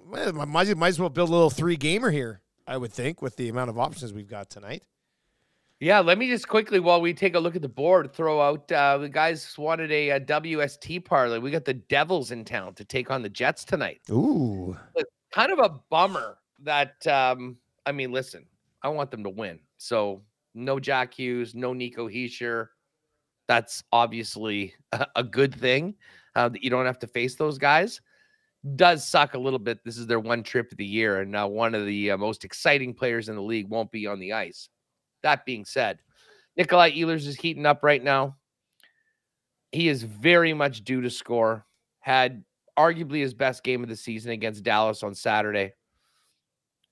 might, might as well build a little three gamer here, I would think, with the amount of options we've got tonight.
Yeah, let me just quickly, while we take a look at the board, throw out uh, the guys wanted a, uh WST parlay. We got the Devils in town to take on the Jets tonight.
Ooh.
it's Kind of a bummer that, um, I mean, listen, I want them to win. So no Jack Hughes, no Nico Hischier. That's obviously a, a good thing uh, that you don't have to face those guys. Does suck a little bit. This is their one trip of the year, and uh, one of the uh, most exciting players in the league won't be on the ice. That being said, Nikolai Ehlers is heating up right now. He is very much due to score. Had arguably his best game of the season against Dallas on Saturday.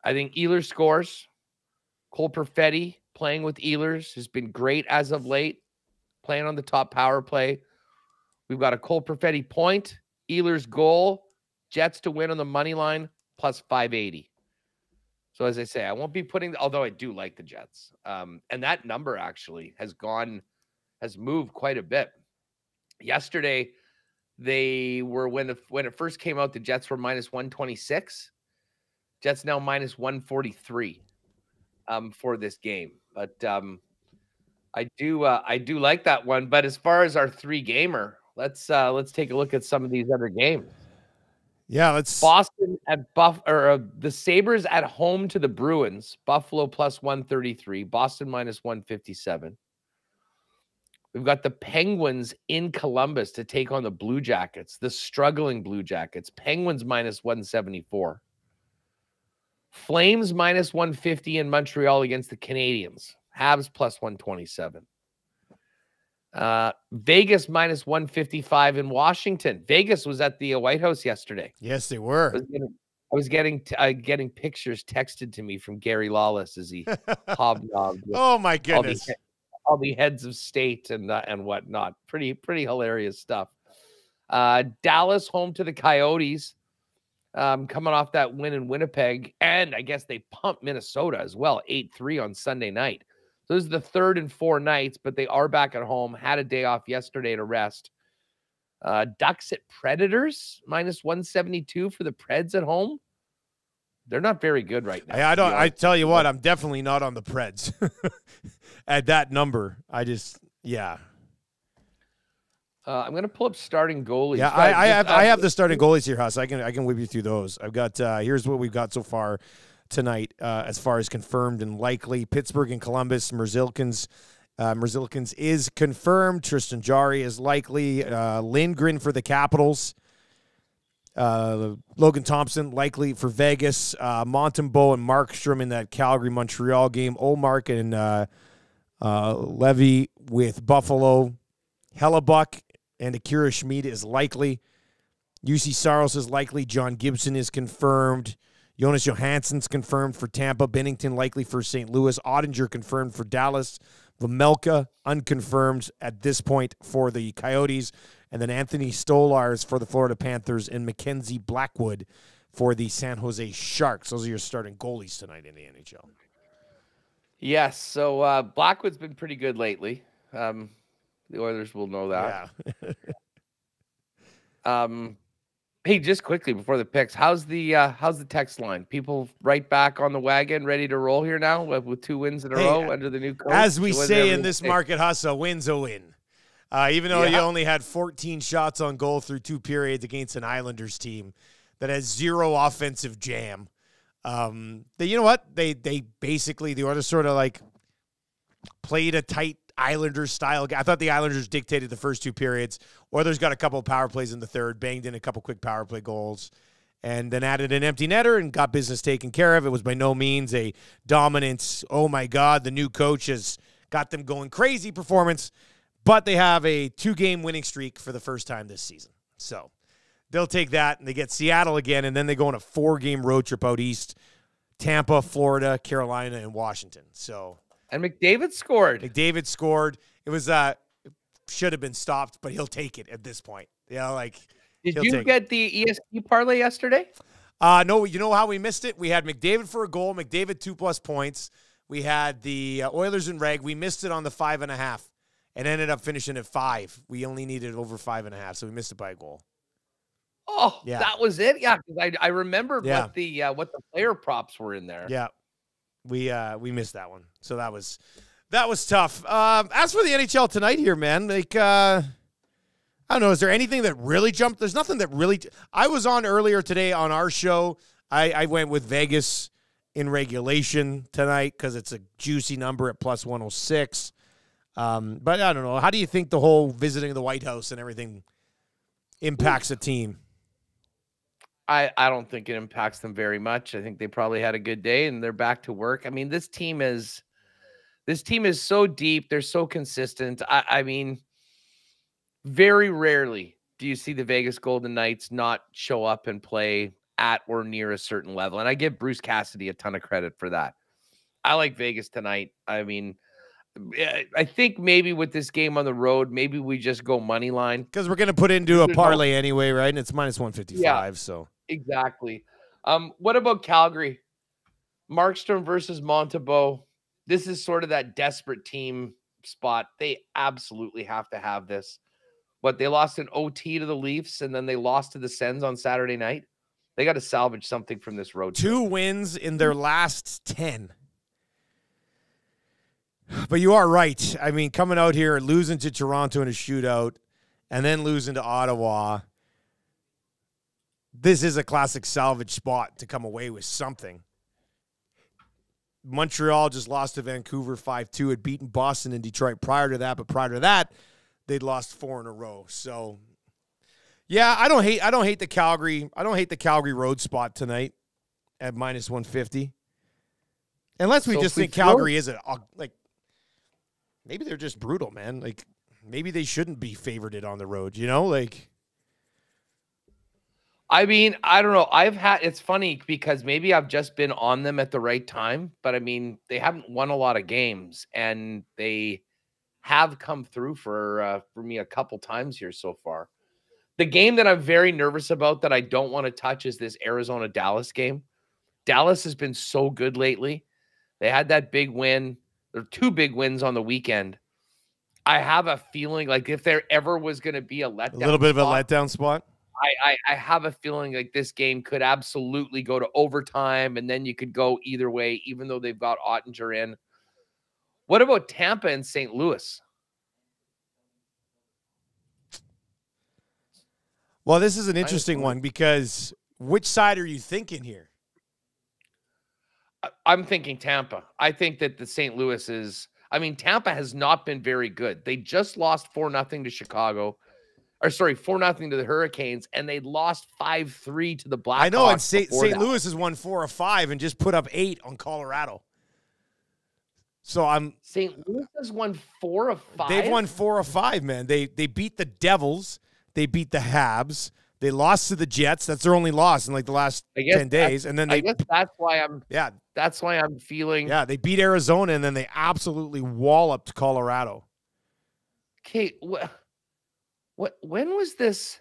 I think Ehlers scores. Cole Perfetti playing with Ehlers has been great as of late, playing on the top power play. We've got a Cole Perfetti point, Ehlers goal, Jets to win on the money line, plus 580. So as I say, I won't be putting, although I do like the Jets. Um, and that number actually has gone, has moved quite a bit. Yesterday, they were when it, when it first came out, the Jets were minus 126. Jets now minus 143 um, for this game. But um, I do uh, I do like that one. But as far as our three gamer, let's uh, let's take a look at some of these other games.
Yeah, let's.
Boston at Buff or uh, the Sabres at home to the Bruins. Buffalo plus 133, Boston minus 157. We've got the Penguins in Columbus to take on the Blue Jackets, the struggling Blue Jackets. Penguins minus 174. Flames minus 150 in Montreal against the Canadiens. Habs plus 127. Uh, Vegas minus 155 in Washington. Vegas was at the uh, White House yesterday.
Yes, they
I
were.
was getting, I was getting, uh, getting pictures texted to me from Gary Lawless as he hobnobbed
oh, my
all the,
goodness.
all the heads of state and uh, and whatnot. Pretty pretty hilarious stuff. Uh, Dallas home to the Coyotes, um, coming off that win in Winnipeg, and I guess they pumped Minnesota as well, eight three on Sunday night. So this is the third and four nights, but they are back at home. Had a day off yesterday to rest. Uh, Ducks at Predators minus one seventy two for the Preds at home. They're not very good right now.
I, I don't. I tell you what, I'm definitely not on the Preds at that number. I just, yeah,
Uh, I'm gonna pull up starting goalies.
Yeah, I, I have I have the starting goalies here, Hus. I can I can whip you through those. I've got uh, here's what we've got so far tonight uh, as far as confirmed and likely. Pittsburgh and Columbus, Merzlikins. Uh, Merzlikins is confirmed. Tristan Jarry is likely. Uh, Lindgren for the Capitals. Uh, Logan Thompson likely for Vegas. Uh, Montembeault and Markstrom in that Calgary Montreal game. Ullmark and uh, uh, Levi with Buffalo. Hellebuyck and Akira Schmid is likely. Juuse Saros is likely. John Gibson is confirmed. Jonas Johansson's confirmed for Tampa. Binnington likely for St. Louis. Oettinger confirmed for Dallas. Vejmelka unconfirmed at this point for the Coyotes and then Anthony Stolarz for the Florida Panthers and Mackenzie Blackwood for the San Jose Sharks. Those are your starting goalies tonight in the NHL.
Yes, so uh, Blackwood's been pretty good lately. Um, the Oilers will know that. Yeah. um, hey, just quickly before the picks, how's the uh, how's the text line? People right back on the wagon, ready to roll here now with, with two wins in a hey, row under the new coach.
As we say in this market, hustle, wins a win. Uh, even though yeah. you only had 14 shots on goal through two periods against an Islanders team that has zero offensive jam. Um, they, you know what? They they basically the Oilers sort of like played a tight Islanders style. I thought the Islanders dictated the first two periods. Oilers got a couple of power plays in the third, banged in a couple quick power play goals, and then added an empty netter and got business taken care of. It was by no means a dominance. Oh my God, the new coach has got them going crazy performance but they have a two game winning streak for the first time this season. So they'll take that and they get Seattle again, and then they go on a four game road trip out east Tampa, Florida, Carolina, and Washington. So.
And McDavid scored.
McDavid scored. It was, uh, should have been stopped, but he'll take it at this point. Yeah, like.
Did you get it. the ESP parlay yesterday?
Uh, no, you know how we missed it? We had McDavid for a goal, McDavid two plus points. We had the uh, Oilers and Reg. We missed it on the five and a half and ended up finishing at five. We only needed over five and a half, so we missed it by a goal.
Oh, yeah. that was it. Yeah, I I remember yeah. what the uh, what the player props were in there.
Yeah, we uh we missed that one, so that was that was tough. Um, as for the NHL tonight, here, man, like uh, I don't know, is there anything that really jumped? There's nothing that really. I was on earlier today on our show. I I went with Vegas in regulation tonight because it's a juicy number at plus 106. Um, but I don't know. How do you think the whole visiting the White House and everything impacts a team?
I, I don't think it impacts them very much. I think they probably had a good day and they're back to work. I mean, this team is this team is so deep. They're so consistent. I, I mean, very rarely do you see the Vegas Golden Knights not show up and play at or near a certain level. And I give Bruce Cassidy a ton of credit for that. I like Vegas tonight. I mean, eh, I think maybe with this game on the road, maybe we just go money line
because we're going to put into a parlay anyway, right? And it's minus one fifty five. So
exactly. Um, what about Calgary? Markstrom versus Montembeault. This is sort of that desperate team spot. They absolutely have to have this. But they lost an OT to the Leafs and then they lost to the Sens on Saturday night. They got to salvage something from this road.
Two trip. wins in their last ten. But you are right. I mean, coming out here, losing to Toronto in a shootout, and then losing to Ottawa, this is a classic salvage spot to come away with something. Montreal just lost to Vancouver 5 2. Had beaten Boston and Detroit prior to that, but prior to that, they'd lost four in a row. So yeah, I don't hate I don't hate the Calgary. I don't hate the Calgary road spot tonight at minus 150. Unless we so just think Calgary is a like maybe they're just brutal, man. Like maybe they shouldn't be favored on the road, you know? Like
I mean, I don't know. I've had it's funny because maybe I've just been on them at the right time, but I mean, they haven't won a lot of games and they have come through for uh, for me a couple times here so far. The game that I'm very nervous about that I don't want to touch is this Arizona Dallas game. Dallas has been so good lately. They had that big win. There are two big wins on the weekend. I have a feeling like if there ever was going to be a letdown, a
little bit spot, of a letdown spot.
I, I, I have a feeling like this game could absolutely go to overtime, and then you could go either way, even though they've got Oettinger in. What about Tampa and St. Louis?
Well, this is an interesting one because which side are you thinking here?
I'm thinking Tampa. I think that the St. Louis is. I mean, Tampa has not been very good. They just lost four nothing to Chicago, or sorry, four nothing to the Hurricanes, and they lost five three to the Blackhawks.
I know, and St. St. Louis has won four or five and just put up eight on Colorado. So I'm
St. Louis has won four of five.
they've won four or five, man. They they beat the Devils, they beat the Habs, they lost to the Jets. That's their only loss in like the last ten days, and then
I guess that's why I'm.
yeah
That's why I'm feeling.
yeah they beat Arizona, and then they absolutely walloped Colorado.
Okay, what, what? When was this?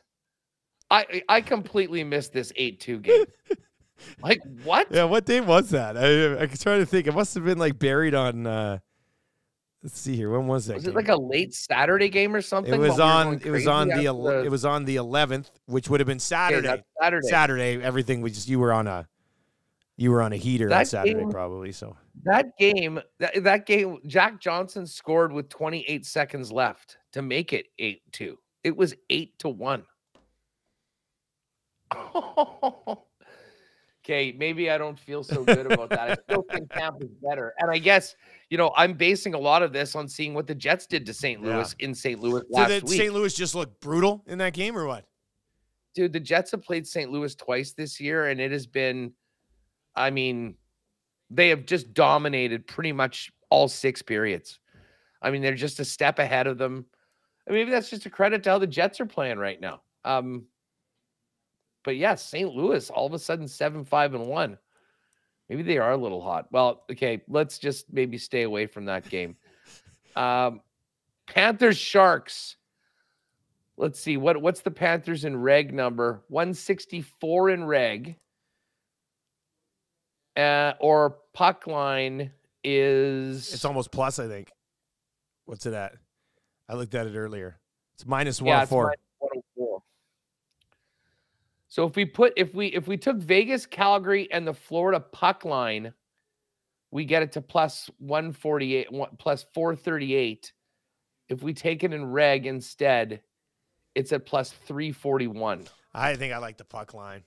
I I completely missed this eight two game. like what?
Yeah, what day was that? I I was trying to think. It must have been like buried on. uh Let's see here. When was that?
Was it like a late Saturday game or something?
It was
while we
on. It was on the. el- It was on the eleventh, which would have been Saturday.
Saturday.
Saturday. Everything was just you were on a. You were on a heater on Saturday,
game-
probably. So
That game, that, that game, Jack Johnson scored with 28 seconds left to make it 8 2. It was 8 to 1. okay, maybe I don't feel so good about that. I still think Tampa's better. And I guess, you know, I'm basing a lot of this on seeing what the Jets did to St.
Yeah.
Louis in St. Louis
So did
week.
St. Louis just look brutal in that game, or what?
Dude, the Jets have played St. Louis twice this year, and it has been, I mean, they have just dominated pretty much all six periods. I mean, they're just a step ahead of them. And maybe that's just a credit to how the Jets are playing right now. Um, but yes, St. Louis all of a sudden seven, five, and one. Maybe they are a little hot. Well, okay, let's just maybe stay away from that game. Um, Panthers Sharks. Let's see what what's the Panthers in reg number? 164 in reg. Uh, or puck line is
It's almost plus, I think. What's it at? I looked at it earlier. It's minus one
yeah,
yeah, four.
minus 104. So if we put if we if we took Vegas, Calgary, and the Florida puck line, we get it to plus one forty eight, plus four thirty eight. If we take it in reg instead, it's at plus 341.
I think I like the puck line.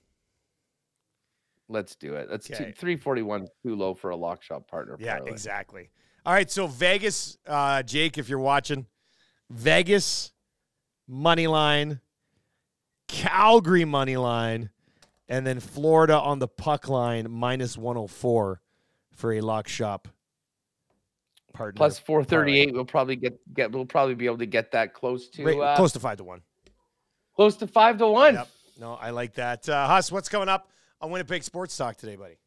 Let's do it. That's
Okay.
341 too low for a lock shop partner.
Yeah,
parlay.
exactly. All right, so Vegas, uh, Jake, if you're watching, Vegas money line, Calgary money line, and then Florida on the puck line minus 104 for a lock shop partner.
Plus 438. We'll probably get get. We'll probably be able to get that close to
Wait,
uh,
close to five to one.
close to five to one.
Yep. No, I like that. Uh, Hus, what's coming up on Winnipeg Sports Talk today, buddy?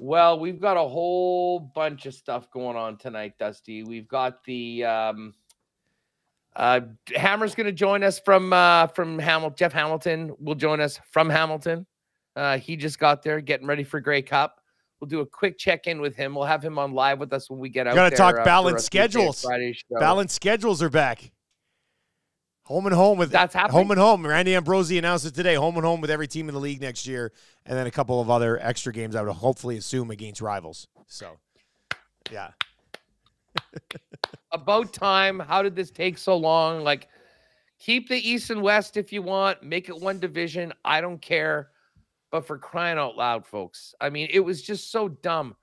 Well, we've got a whole bunch of stuff going on tonight, Dusty. We've got the um, uh, Hammer's going to join us from uh, from Hamilton. Jeff Hamilton will join us from Hamilton. Uh, he just got there, getting ready for Grey Cup. We'll do a quick check in with him. We'll have him on live with us when we get out.
Gotta talk
uh,
balanced schedules. Balanced schedules are back. Home and home with
That's happening.
home and home. Randy Ambrosie announced it today. Home and home with every team in the league next year, and then a couple of other extra games. I would hopefully assume against rivals. So, yeah,
about time. How did this take so long? Like, keep the East and West if you want, make it one division. I don't care. But for crying out loud, folks, I mean, it was just so dumb.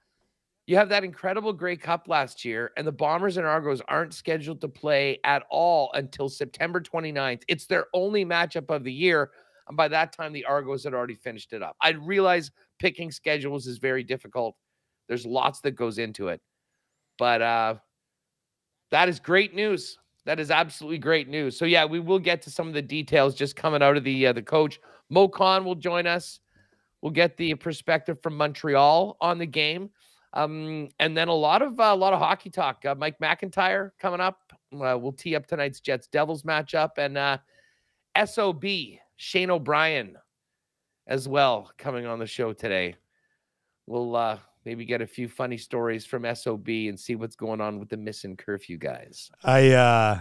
You have that incredible Grey Cup last year, and the Bombers and Argos aren't scheduled to play at all until September 29th. It's their only matchup of the year. And by that time, the Argos had already finished it up. I realize picking schedules is very difficult. There's lots that goes into it. But uh that is great news. That is absolutely great news. So yeah, we will get to some of the details just coming out of the uh, the coach. Mo Khan will join us. We'll get the perspective from Montreal on the game, um, and then a lot of uh, a lot of hockey talk. Uh, Mike McIntyre coming up. Uh, we'll tee up tonight's Jets Devils matchup, and uh, Sob Shane O'Brien as well coming on the show today. We'll uh, maybe get a few funny stories from SOB and see what's going on with the missing curfew guys.
I uh,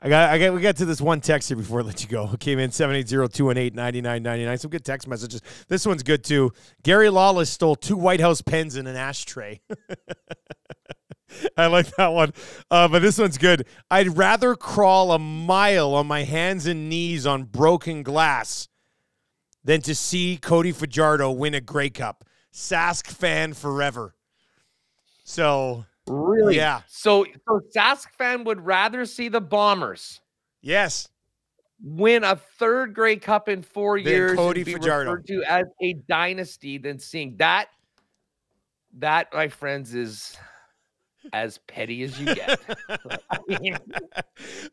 I got I got we got to this one text here before I let you go. It came in 780-218-9999. Some good text messages. This one's good too. Gary Lawless stole two White House pens and an ashtray. I like that one. Uh, but this one's good. I'd rather crawl a mile on my hands and knees on broken glass than to see Cody Fajardo win a Grey Cup. Sask fan forever. So,
Really?
Yeah.
So, so Sask fan would rather see the Bombers
yes.
win a third Grey Cup in four
Than
years
Cody
and be
Fajardo.
referred to as a dynasty than seeing that. That, my friends, is as petty as you get.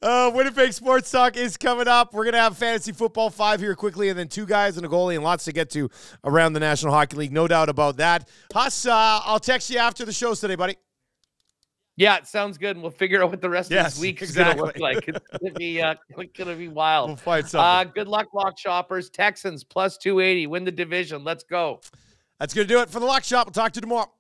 Uh, Winnipeg Sports Talk is coming up. We're going to have fantasy football five here quickly, and then two guys and a goalie, and lots to get to around the National Hockey League. No doubt about that. Hus, uh, I'll text you after the shows today, buddy.
yeah, it sounds good. And we'll figure out what the rest of
Yes,
this week is going to look like. It's going to be, uh, going to be wild.
We'll find
Uh, good luck, lock shoppers. Texans plus 280. Win the division. Let's go.
That's going to do it for the Lock Shop. We'll talk to you tomorrow.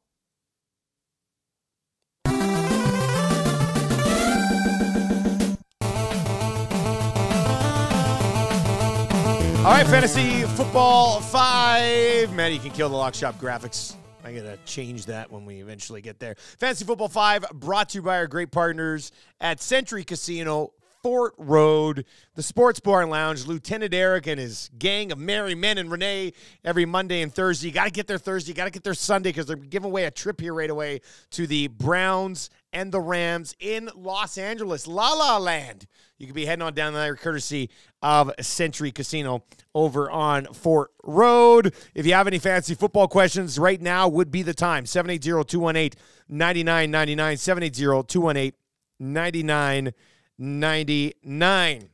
All right, fantasy football five. Man, you can kill the lock shop graphics. I'm gonna change that when we eventually get there. Fantasy football five, brought to you by our great partners at Century Casino, Fort Road, the Sports Bar and Lounge. Lieutenant Eric and his gang of merry men and Renee every Monday and Thursday. You got to get there Thursday. You got to get there Sunday because they're giving away a trip here right away to the Browns and the Rams in Los Angeles, La La Land. You could be heading on down there courtesy of Century Casino over on Fort Road. If you have any fancy football questions, right now would be the time. 780 218 9999. 780 218 9999.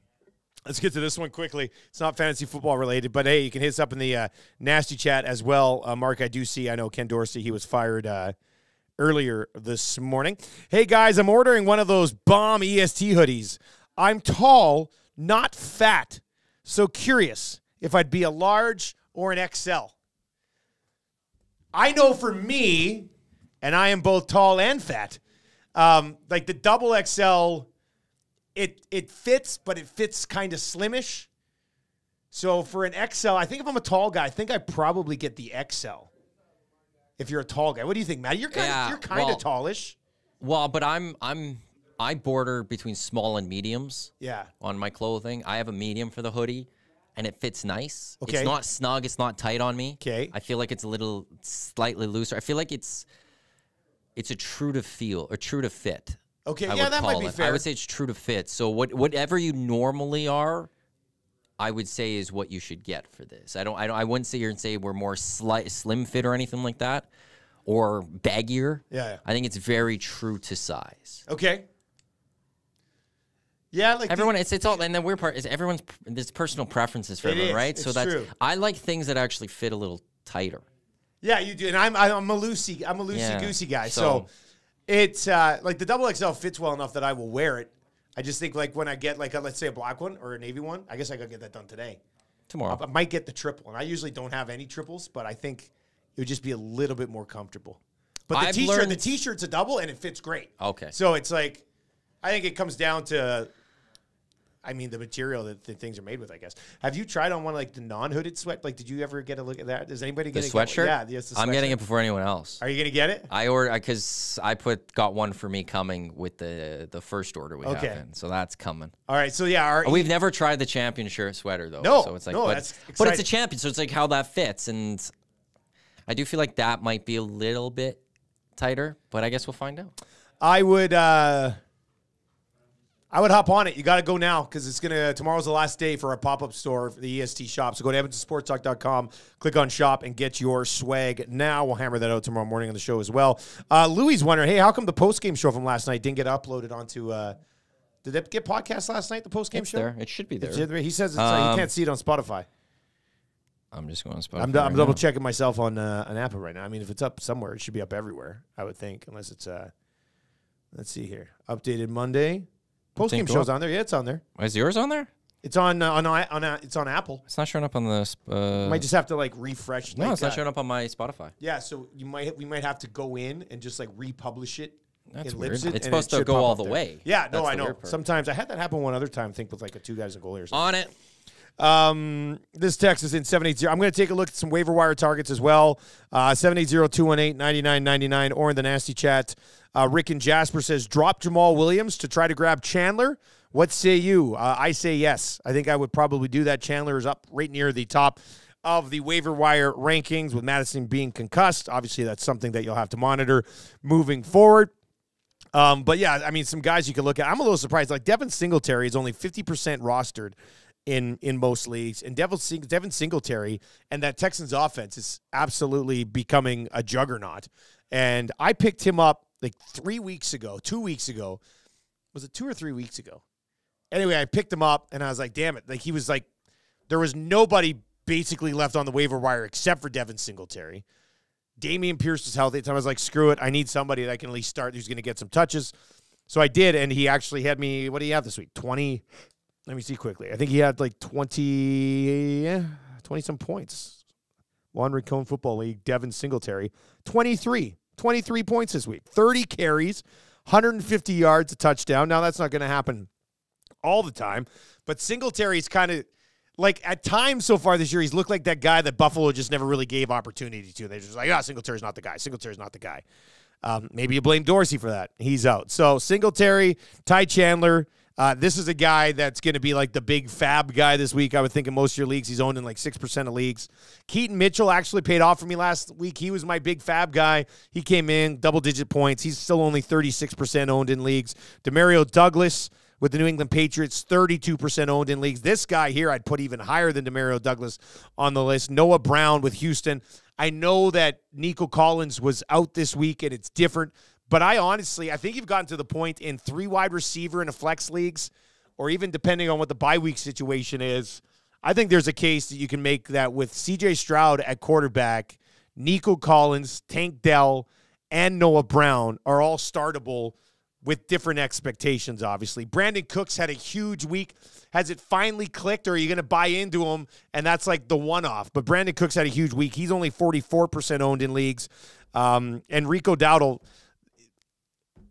Let's get to this one quickly. It's not fantasy football related, but hey, you can hit us up in the uh, nasty chat as well. Uh, Mark, I do see, I know Ken Dorsey, he was fired uh, earlier this morning. Hey guys, I'm ordering one of those bomb EST hoodies. I'm tall, not fat. So curious if I'd be a large or an XL. I know for me, and I am both tall and fat, um, like the double XL, it it fits, but it fits kind of slimish. So for an XL, I think if I'm a tall guy, I think I probably get the XL. If you're a tall guy, what do you think, Matt? You're kind
Yeah,
of you're kind of tallish.
Well, but I'm I'm I border between small and mediums
Yeah.
on my clothing. I have a medium for the hoodie, and it fits nice.
Okay.
It's not snug. It's not tight on me.
Okay.
I feel like it's a little slightly looser. I feel like it's it's a true to feel or true to fit.
Okay.
I
yeah, that might be
it.
fair.
I would say it's true to fit. So what whatever you normally are, I would say is what you should get for this. I don't I, don't, I wouldn't sit here and say we're more slight slim fit or anything like that, or baggier.
Yeah, yeah.
I think it's very true to size.
okay. Yeah, like the-
Everyone, it's it's all, and the weird part is everyone's there's personal preferences for everyone,
is.
right? so that's
true.
I like things that actually fit a little tighter.
Yeah, you do, and I'm I'm a loosey I'm a loosey
Yeah,
goosey guy. So,
so-
it's uh, like the double XL fits well enough that I will wear it. I just think like when I get like a, let's say a black one or a navy one, I guess I could get that done today.
Tomorrow,
I might get the triple, and I usually don't have any triples, but I think it would just be a little bit more comfortable. But the
I've
t-shirt, the t-shirt's a double, and it fits great.
Okay.
So it's like, I think it comes down to, I mean, the material that the things are made with. I guess. Have you tried on one like the non-hooded sweat? Like, did you ever get a look at that? Does anybody
the
get
sweatshirt.
Yeah, yes,
I'm getting it before anyone else.
Are you gonna get it?
I ordered because I put got one for me coming with the the first order we
Okay.
have in, so that's coming.
All right. So yeah, our,
We've never tried the champion shirt sweater though.
No,
so it's like,
no,
but,
that's
but it's a champion, so it's like how that fits, and I do feel like that might be a little bit tighter, but I guess we'll find out.
I would uh I would hop on it. You got to go now because it's gonna tomorrow's the last day for our pop up store for the EST shop. So go to EdmontonSportsTalk.com, click on shop, and get your swag now. We'll hammer that out tomorrow morning on the show as well. Uh, Louis wondering, hey, how come the post game show from last night didn't get uploaded onto? Uh, did it get podcast last night? The post game show.
there. It should be there.
He says it's, uh, you
Um,
can't see it on Spotify.
I'm just going on Spotify.
I'm,
right
I'm double checking myself on uh, an Apple right now. I mean, if it's up somewhere, it should be up everywhere. I would think, unless it's uh, let's see here, updated Monday. Post game show's on there. Yeah, it's on there.
Is yours on there?
It's on uh, on on uh, it's on Apple.
It's not showing up on the. sp- Uh,
might just have to like refresh.
no,
like,
it's not
uh,
showing up on my Spotify.
Yeah, so you might we might have to go in and just like republish it.
That's weird.
Libsyn,
It's
and it
supposed to go all the
there.
way.
Yeah, no,
That's
I know. Sometimes I had that happen one other time. I think with like a two guys and goalie or something.
On it.
Um, this text is in 780. I'm going to take a look at some waiver wire targets as well. Uh, 780-218-9999 or in the nasty chat. Uh, Rick and Jasper says, drop Jamaal Williams to try to grab Chandler. What say you? Uh, I say yes. I think I would probably do that. Chandler is up right near the top of the waiver wire rankings with Mattison being concussed. Obviously, that's something that you'll have to monitor moving forward. Um, but yeah, I mean, some guys you can look at. I'm a little surprised. Like Devin Singletary is only 50% rostered in in most leagues, and Devin, Devin Singletary and that Texans offense is absolutely becoming a juggernaut. And I picked him up like three weeks ago, two weeks ago. Was it two or three weeks ago? Anyway, I picked him up, and I was like, "Damn it!" Like he was like, there was nobody basically left on the waiver wire except for Devin Singletary. Dameon Pierce was healthy. So I was like, screw it. I need somebody that I can at least start who's going to get some touches. So I did, and he actually had me. What do you have this week? 20. Let me see quickly. I think he had like 20, 20 some points. Juan Rincon Football League, Devin Singletary, 23. 23 points this week, 30 carries, 150 yards, a touchdown. Now, that's not going to happen all the time, but Singletary's kind of like at times so far this year, he's looked like that guy that Buffalo just never really gave opportunity to. They're just like, ah, oh, Singletary's not the guy. Singletary's not the guy. Um, maybe you blame Dorsey for that. He's out. So Singletary, Ty Chandler. Uh, this is a guy that's going to be like the big fab guy this week. I would think in most of your leagues, he's owned in like 6% of leagues. Keaton Mitchell actually paid off for me last week. He was my big fab guy. He came in double digit points. He's still only 36% owned in leagues. Demario Douglas with the New England Patriots, 32% owned in leagues. This guy here, I'd put even higher than Demario Douglas on the list. Noah Brown with Houston. I know that Nico Collins was out this week and it's different, but I honestly, I think you've gotten to the point in three wide receiver in a flex leagues, or even depending on what the bye week situation is. I think there's a case that you can make that with CJ Stroud at quarterback, Nico Collins, Tank Dell, and Noah Brown are all startable with different expectations, obviously. Brandin Cooks had a huge week. Has it finally clicked, or are you going to buy into him and that's like the one off? But Brandin Cooks had a huge week. He's only 44% owned in leagues. Um, and Rico Dowdle,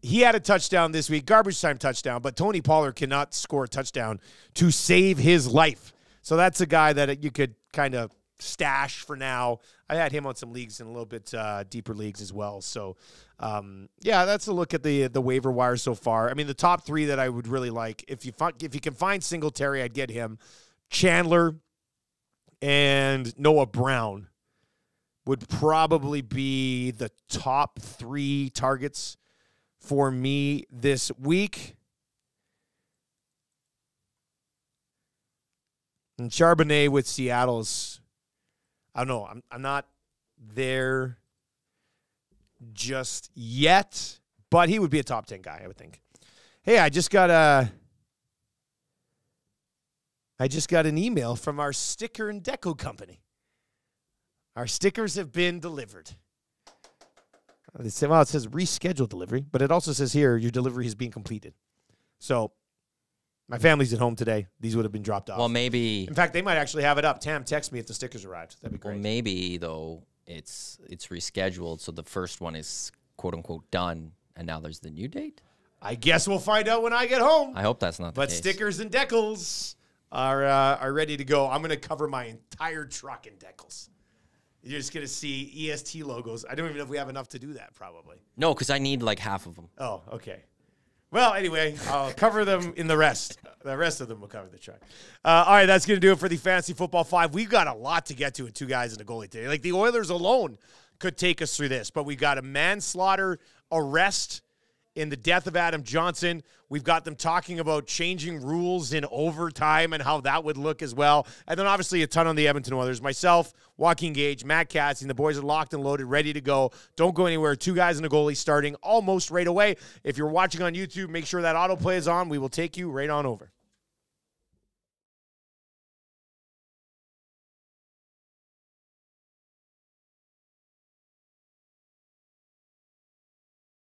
he had a touchdown this week, garbage time touchdown, but Tony Pollard cannot score a touchdown to save his life. So that's a guy that you could kind of stash for now. I had him on some leagues and a little bit uh, deeper leagues as well. So, um, yeah, that's a look at the the waiver wire so far. I mean, the top three that I would really like if you find, if you can find Singletary, I'd get him. Chandler and Noah Brown would probably be the top three targets for me this week. And Charbonnet with Seattle's I don't know. I'm I'm not there just yet, but he would be a top 10 guy, I would think. Hey, I just got a I just got an email from our sticker and deco company. Our stickers have been delivered. They say, well, it says rescheduled delivery, but it also says here your delivery is being completed. So my family's at home today. These would have been dropped off.
Well, maybe.
In fact, they might actually have it up. Tam, text me if the stickers arrived. That'd be great.
Well, maybe though it's it's rescheduled, so the first one is quote unquote done, and now there's the new date.
I guess we'll find out when I get home.
I hope that's not.
But
case.
stickers and decals are uh, are ready to go. I'm going to cover my entire truck in decals. You're just going to see EST logos. I don't even know if we have enough to do that. Probably.
No, because I need like half of them.
Oh, okay. Well, anyway, I'll cover them in the rest. The rest of them will cover the truck. Uh, all right, that's going to do it for the Fantasy Football Five. We've got a lot to get to with two guys and a goalie today. Like the Oilers alone could take us through this, but we've got a manslaughter arrest in the death of Adam Johnson. We've got them talking about changing rules in overtime and how that would look as well. And then obviously a ton on the Edmonton Oilers. Myself, Joaquin Gage, Matt Katzing, the boys are locked and loaded, ready to go. Don't go anywhere. Two guys and a goalie starting almost right away. If you're watching on YouTube, make sure that autoplay is on. We will take you right on over.